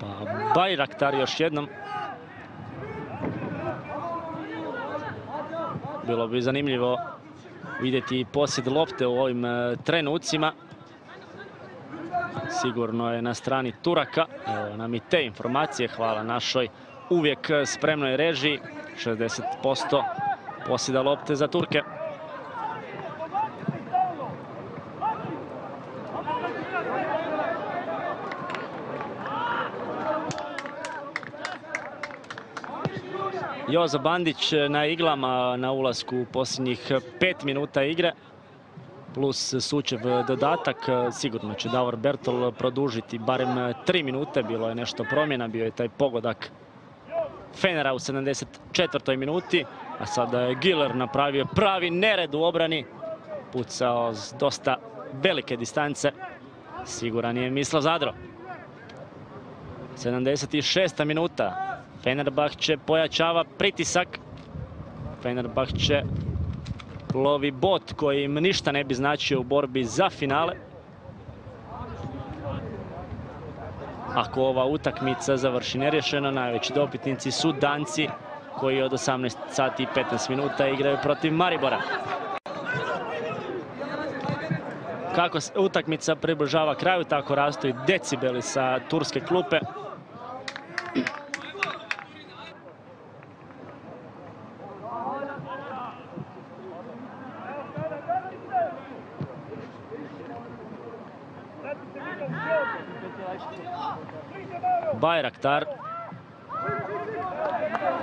S4: Pa Bajraktar još jednom. Bilo bi zanimljivo vidjeti posjed lopte u ovim e, trenucima. Sigurno je na strani Turaka. Evo nam i te informacije. Hvala našoj uvijek spremnoj režiji. 60% posjeda lopte za Turke. Jozo Bandić na iglama na ulasku u posljednjih pet minuta igre. Plus Sučev dodatak. Sigurno će Davor Bertol produžiti barem tri minute. Bilo je nešto promjena, bio je taj pogodak Fenera u 74. minuti. A sada je Giller napravio pravi nered u obrani. Pucao s dosta velike distance. Siguran je Mislav Zadro. 76. minuta. Fenerbahče pojačava pritisak. Fenerbahče lovi bot koji im ništa ne bi značio u borbi za finale. Ako ova utakmica završi nerješeno, najveći dopitnici su Danci koji od 18 sati i 15 minuta igraju protiv Maribora. Kako utakmica približava kraju, tako rastu i decibeli sa turske klupe. Bajraktar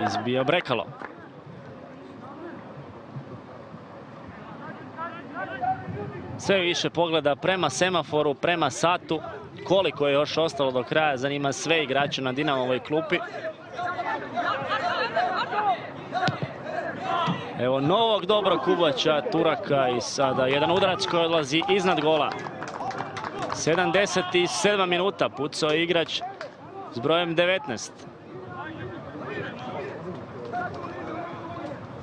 S4: izbio Brekalo. Sve više pogleda prema semaforu, prema satu. Koliko je još ostalo do kraja, zanima sve igrače na Dinamovoj klupi. Evo novog dobrog kubača Turaka i sada jedan udarac koji odlazi iznad gola. 77 minuta pucao igrač s brojem 19.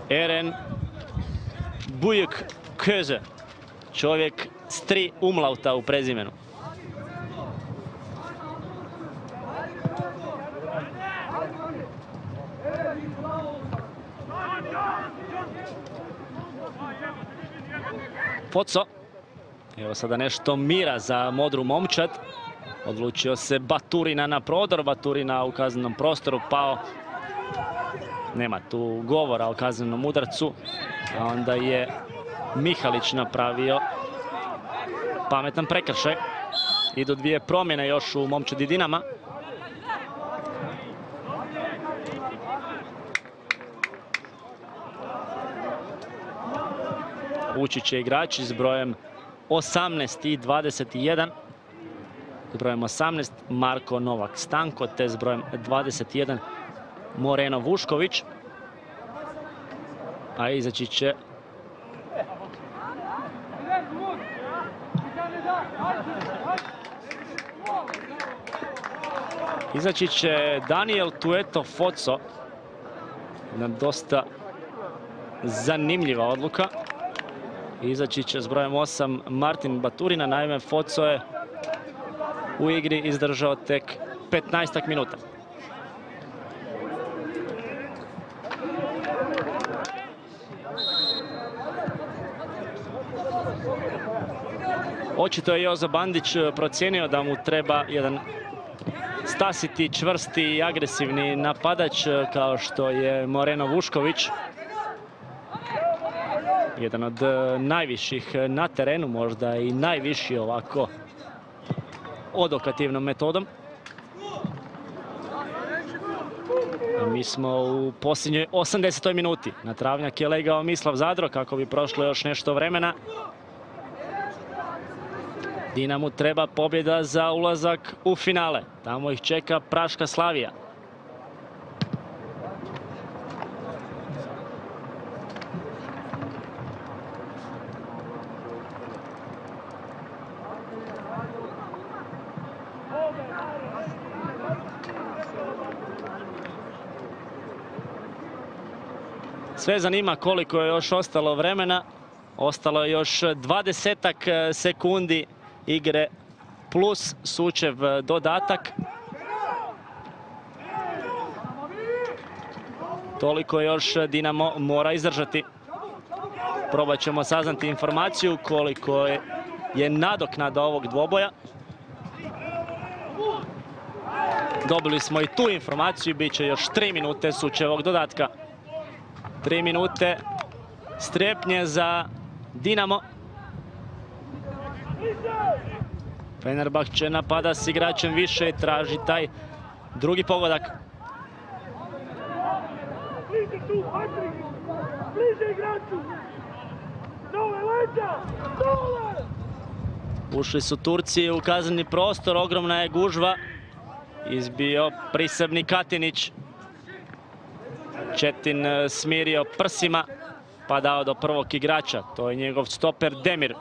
S4: Eren Bujek Köze, čovjek s tri umlauta u prezimenu. Foco. Evo sada nešto mira za modru momčad. Odlučio se Baturina na prodor. Baturina u kaznenom prostoru pao. Nema tu govora o kaznenom udarcu. A onda je Mihalić napravio pametan prekršaj. Idu dvije promjene još u momčadi Dinama. Ući će igrači s brojem 18 i 21. S brojem 18 Marko Novak Stanko te s brojem 21 Moreno Vušković. A izaći će Izaći će Daniel Tueto Foco. Jedna dosta zanimljiva odluka. Izaći će s brojem 8 Martin Baturina. Naime, Foco je u igri izdržao tek 15 minuta. Očito je Jozo Bandić procijenio da mu treba jedan stasiti, čvrsti i agresivni napadač kao što je Moreno Vušković. Jedan od najviših na terenu, možda i najviši ovako odokativnom metodom. Mi smo u posljednjoj 80. minuti. Na travnjak je legao Mislav Zadro kako bi prošlo još nešto vremena. Dinamu treba pobjeda za ulazak u finale. Tamo ih čeka Praška Slavija. Sve zanima koliko je još ostalo vremena. Ostalo je još dvadesetak sekundi igre plus sučev dodatak. Toliko još Dinamo mora izdržati. Probat ćemo saznati informaciju koliko je, nadoknada ovog dvoboja. Dobili smo i tu informaciju, bit će još tri minute sučevog dodatka. Tri minute strepnje za Dinamo. Fenerbah će napada s igračem više i traži taj drugi pogodak. Ušli su Turci u kazneni prostor, ogromna je gužva. Izbio prisebni Katinić. Četin smirio prsima pa dao do prvog igrača. To je njegov stoper Demir.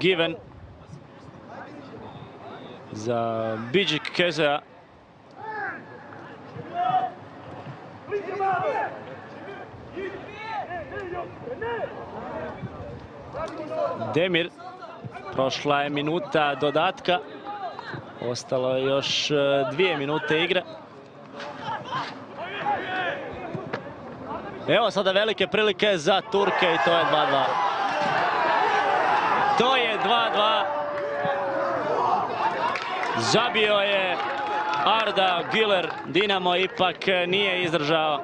S4: Given za Bidžik Kezea. Demir. Prošla je minuta dodatka. Ostalo je još dvije minute igre. Evo sada velike prilike za Turke i to je 2-2. To je 2-2. Zabio je Arda Güler. Dinamo ipak nije izdržao.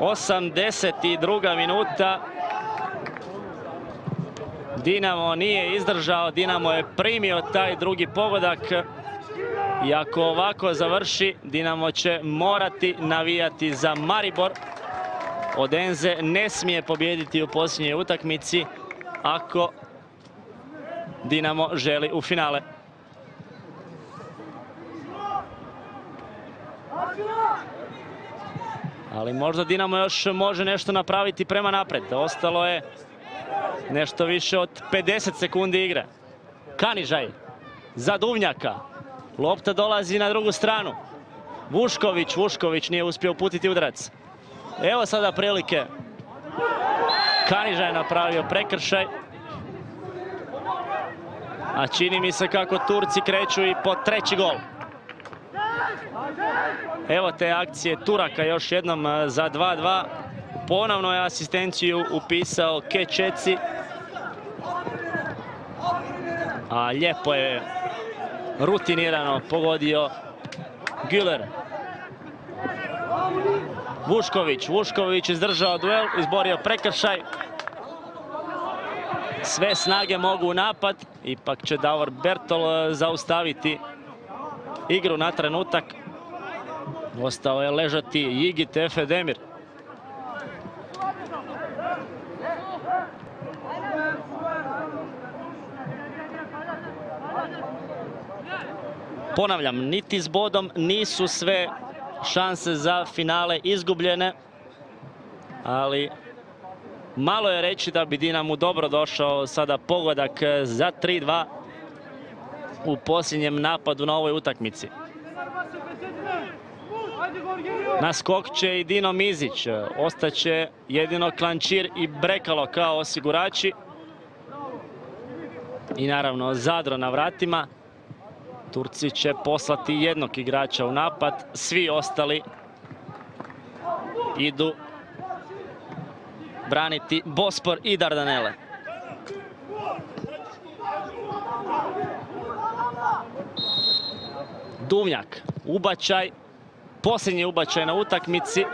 S4: Osamdeset druga minuta. Dinamo nije izdržao, Dinamo je primio taj drugi pogodak. I ako ovako završi, Dinamo će morati navijati za Maribor. Odenze ne smije pobijediti u posljednjoj utakmici ako Dinamo želi u finale. Ali možda Dinamo još može nešto napraviti prema napred. Ostalo je nešto više od 50 sekundi igre. Kanižaj za Duvnjaka. Lopta dolazi na drugu stranu. Vušković, Vušković nije uspio uputiti udarac. Evo sada prilike. Kanižaj je napravio prekršaj. A čini mi se kako Turci kreću i po treći gol. Evo te akcije Turaka još jednom eh, za 2-2. Ponovno je asistenciju upisao Kečeci. A lijepo je rutinirano pogodio Güler. Vušković, Vušković izdržao duel, izborio prekršaj. Sve snage mogu u napad, ipak će Davor Bertol eh, zaustaviti igru na trenutak. Ostao je ležati Jigit Efe Demir. Ponavljam, niti s bodom nisu sve šanse za finale izgubljene, ali malo je reći da bi Dinamo dobro došao sada pogodak za 3-2 u posljednjem napadu na ovoj utakmici. Na skok će i Dino Mizić, ostaće jedino Klančir i Brekalo kao osigurači. I naravno Zadro na vratima. Turci će poslati jednog igrača u napad, svi ostali idu braniti Bospor i Dardanele. Duvnjak, ubačaj, posljednji ubačaj na utakmici.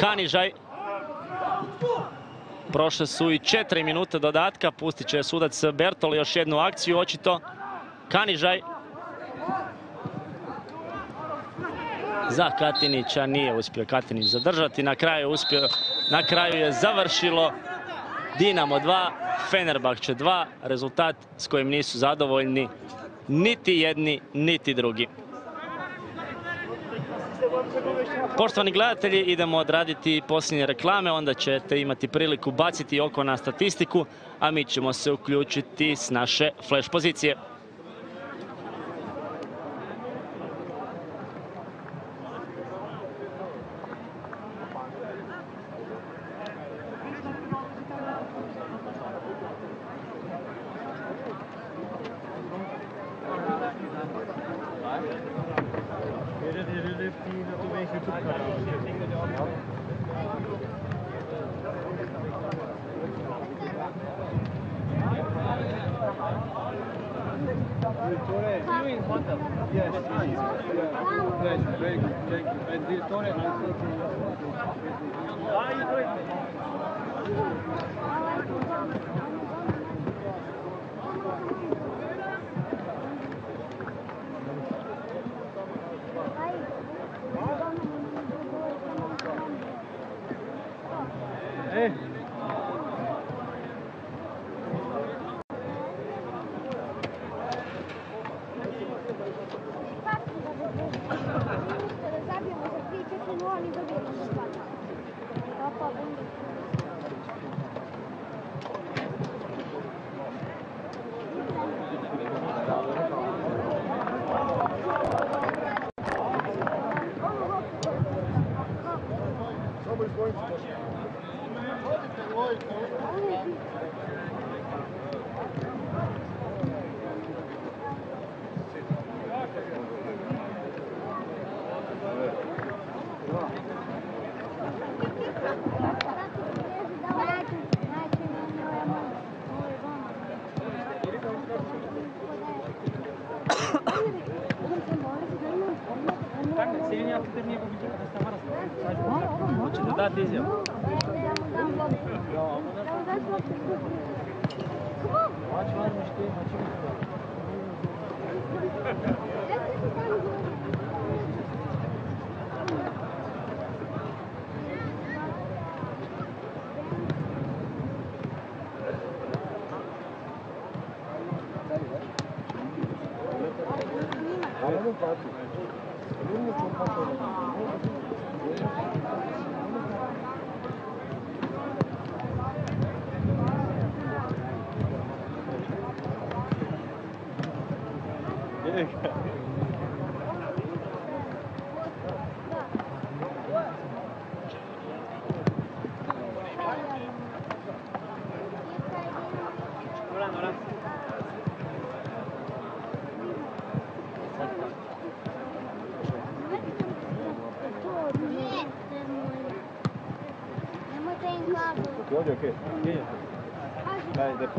S4: Kanižaj. Prošle su i četiri minute dodatka, pustit će sudac Bertol još jednu akciju, očito. Kanižaj. Za Katinića nije uspio Katinić zadržati, na kraju, uspio, na kraju je završilo Dinamo 2, Fenerbahče 2, rezultat s kojim nisu zadovoljni niti jedni, niti drugi. Poštovani gledatelji, idemo odraditi posljednje reklame, onda ćete imati priliku baciti oko na statistiku, a mi ćemo se uključiti s naše flash pozicije.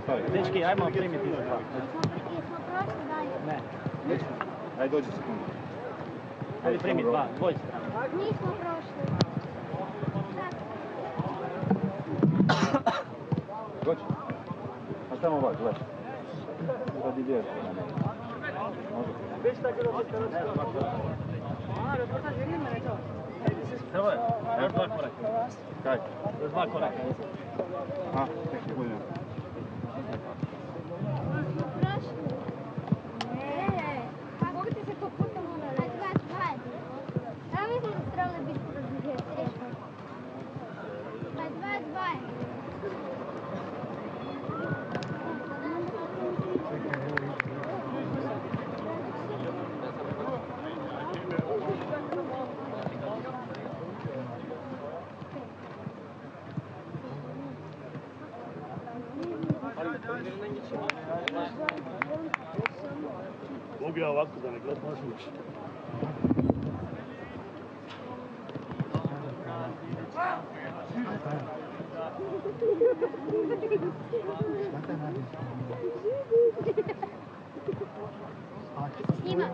S4: Dečki, ajmo primiti za dva. Ne,
S3: Daj, dođi sekundu.
S4: ajde primi dva, dvojice.
S5: Nismo prošli.
S3: Dođi. A šta mu ovak, gledaj. Radi vježbe na mene. Može.
S4: Evo je, još dva koraka.
S3: Kaj?
S4: Još dva koraka.
S3: A, tek je bolje.
S5: Prošli. Ne, kako ti se to puta mora? Aj, dva, dva. Ja mislim da su trebali biti produžeti. Aj, dva, dva.
S1: Mogu ja ovako da ne gledam, možeš.
S5: Snima.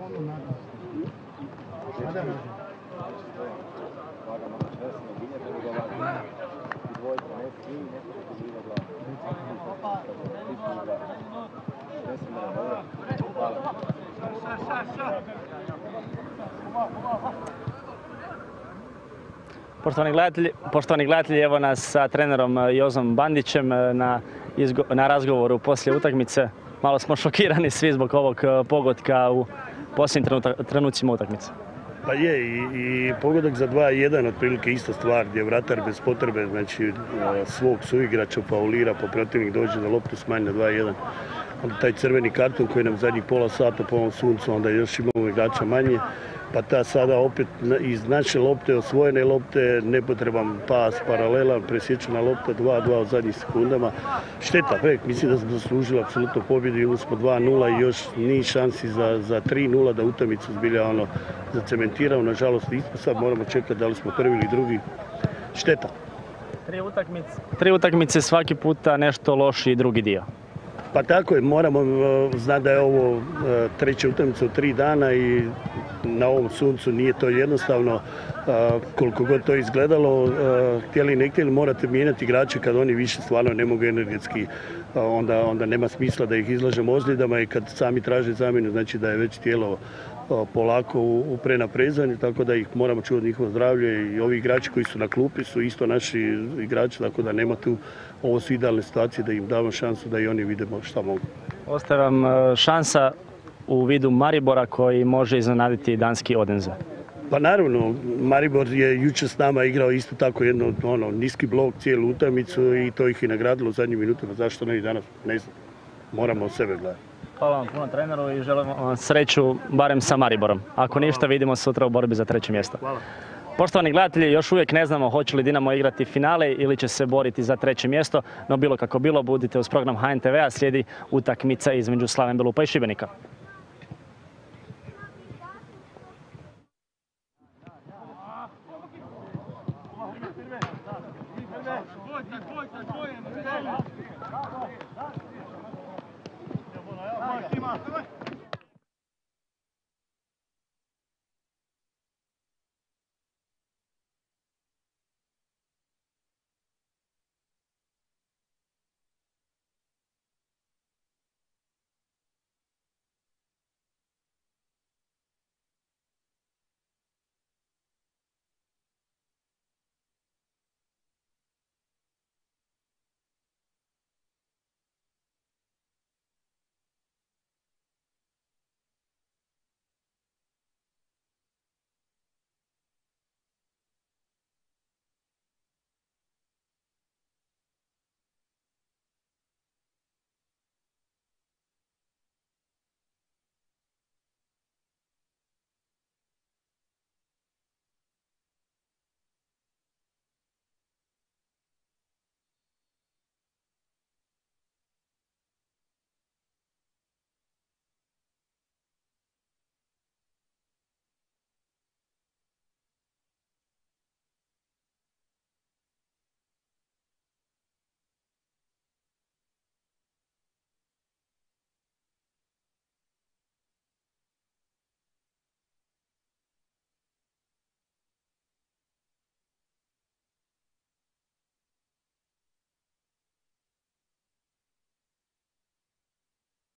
S3: Vaga malo česno, ginjete mi ga vaga. I dvojka, ne ti, ne ti se živa glava. Ti ti glava. Desimo na dobro. Hvala.
S4: Poštovani gledatelji, poštovani gledatelji, evo nas sa trenerom eh, Jozom Bandićem eh, na, na razgovoru poslije utakmice. Malo smo šokirani svi zbog ovog eh, pogotka u posljednjim trenucima utakmice.
S1: Pa je, i, i pogodak za 2-1 otprilike ista stvar gdje vratar bez potrebe znači, svog suigrača faulira pa protivnik dođe da loptu smanji na 2-1. Onda taj crveni karton koji nam zadnjih pola sata po ovom suncu, onda još imamo igrača manje. Pa ta sada opet iz naše lopte, osvojene lopte, nepotreban pas, paralelan, presječena lopta 2-2 u zadnjih sekundama. Šteta, vek, mislim da smo zaslužili apsolutno pobjedu, imali smo 2-0 i još ni šansi za, za 3-0 da utakmicu zbilja ono zacementirao. Nažalost, nismo sad moramo čekati da li smo prvi ili drugi. Šteta.
S4: Tri utakmice. Tri utakmice svaki puta nešto loši drugi dio.
S1: Pa tako je, moramo e, znati da je ovo e, treća utakmica u tri dana i na ovom suncu nije to jednostavno. E, Koliko god to izgledalo, htjeli ne htjeli morate mijenjati igrače kad oni više stvarno ne mogu energetski, onda, onda nema smisla da ih izlažemo ozljedama i kad sami traže zamjenu, znači da je već tijelo polako u, u prenaprezanju, tako da ih moramo čuvati njihovo zdravlje i ovi igrači koji su na klupi su isto naši igrači, tako da nema tu, ovo su idealne situacije da im damo šansu da i oni vidimo šta mogu.
S4: Ostaje vam eh, šansa u vidu Maribora koji može iznenaditi danski Odenze.
S1: Pa naravno, Maribor je jučer s nama igrao isto tako jedno ono, niski blok cijelu utakmicu i to ih je nagradilo u zadnjim minutama. Zašto ne i danas? Ne znam. Moramo od sebe gledati.
S4: Hvala vam puno treneru i želimo vam sreću barem sa Mariborom. Ako ništa vidimo sutra u borbi za treće mjesto.
S1: Hvala.
S4: Poštovani gledatelji, još uvijek ne znamo hoće li Dinamo igrati finale ili će se boriti za treće mjesto, no bilo kako bilo, budite uz program HNTV-a, slijedi utakmica između Slaven Belupa i Šibenika.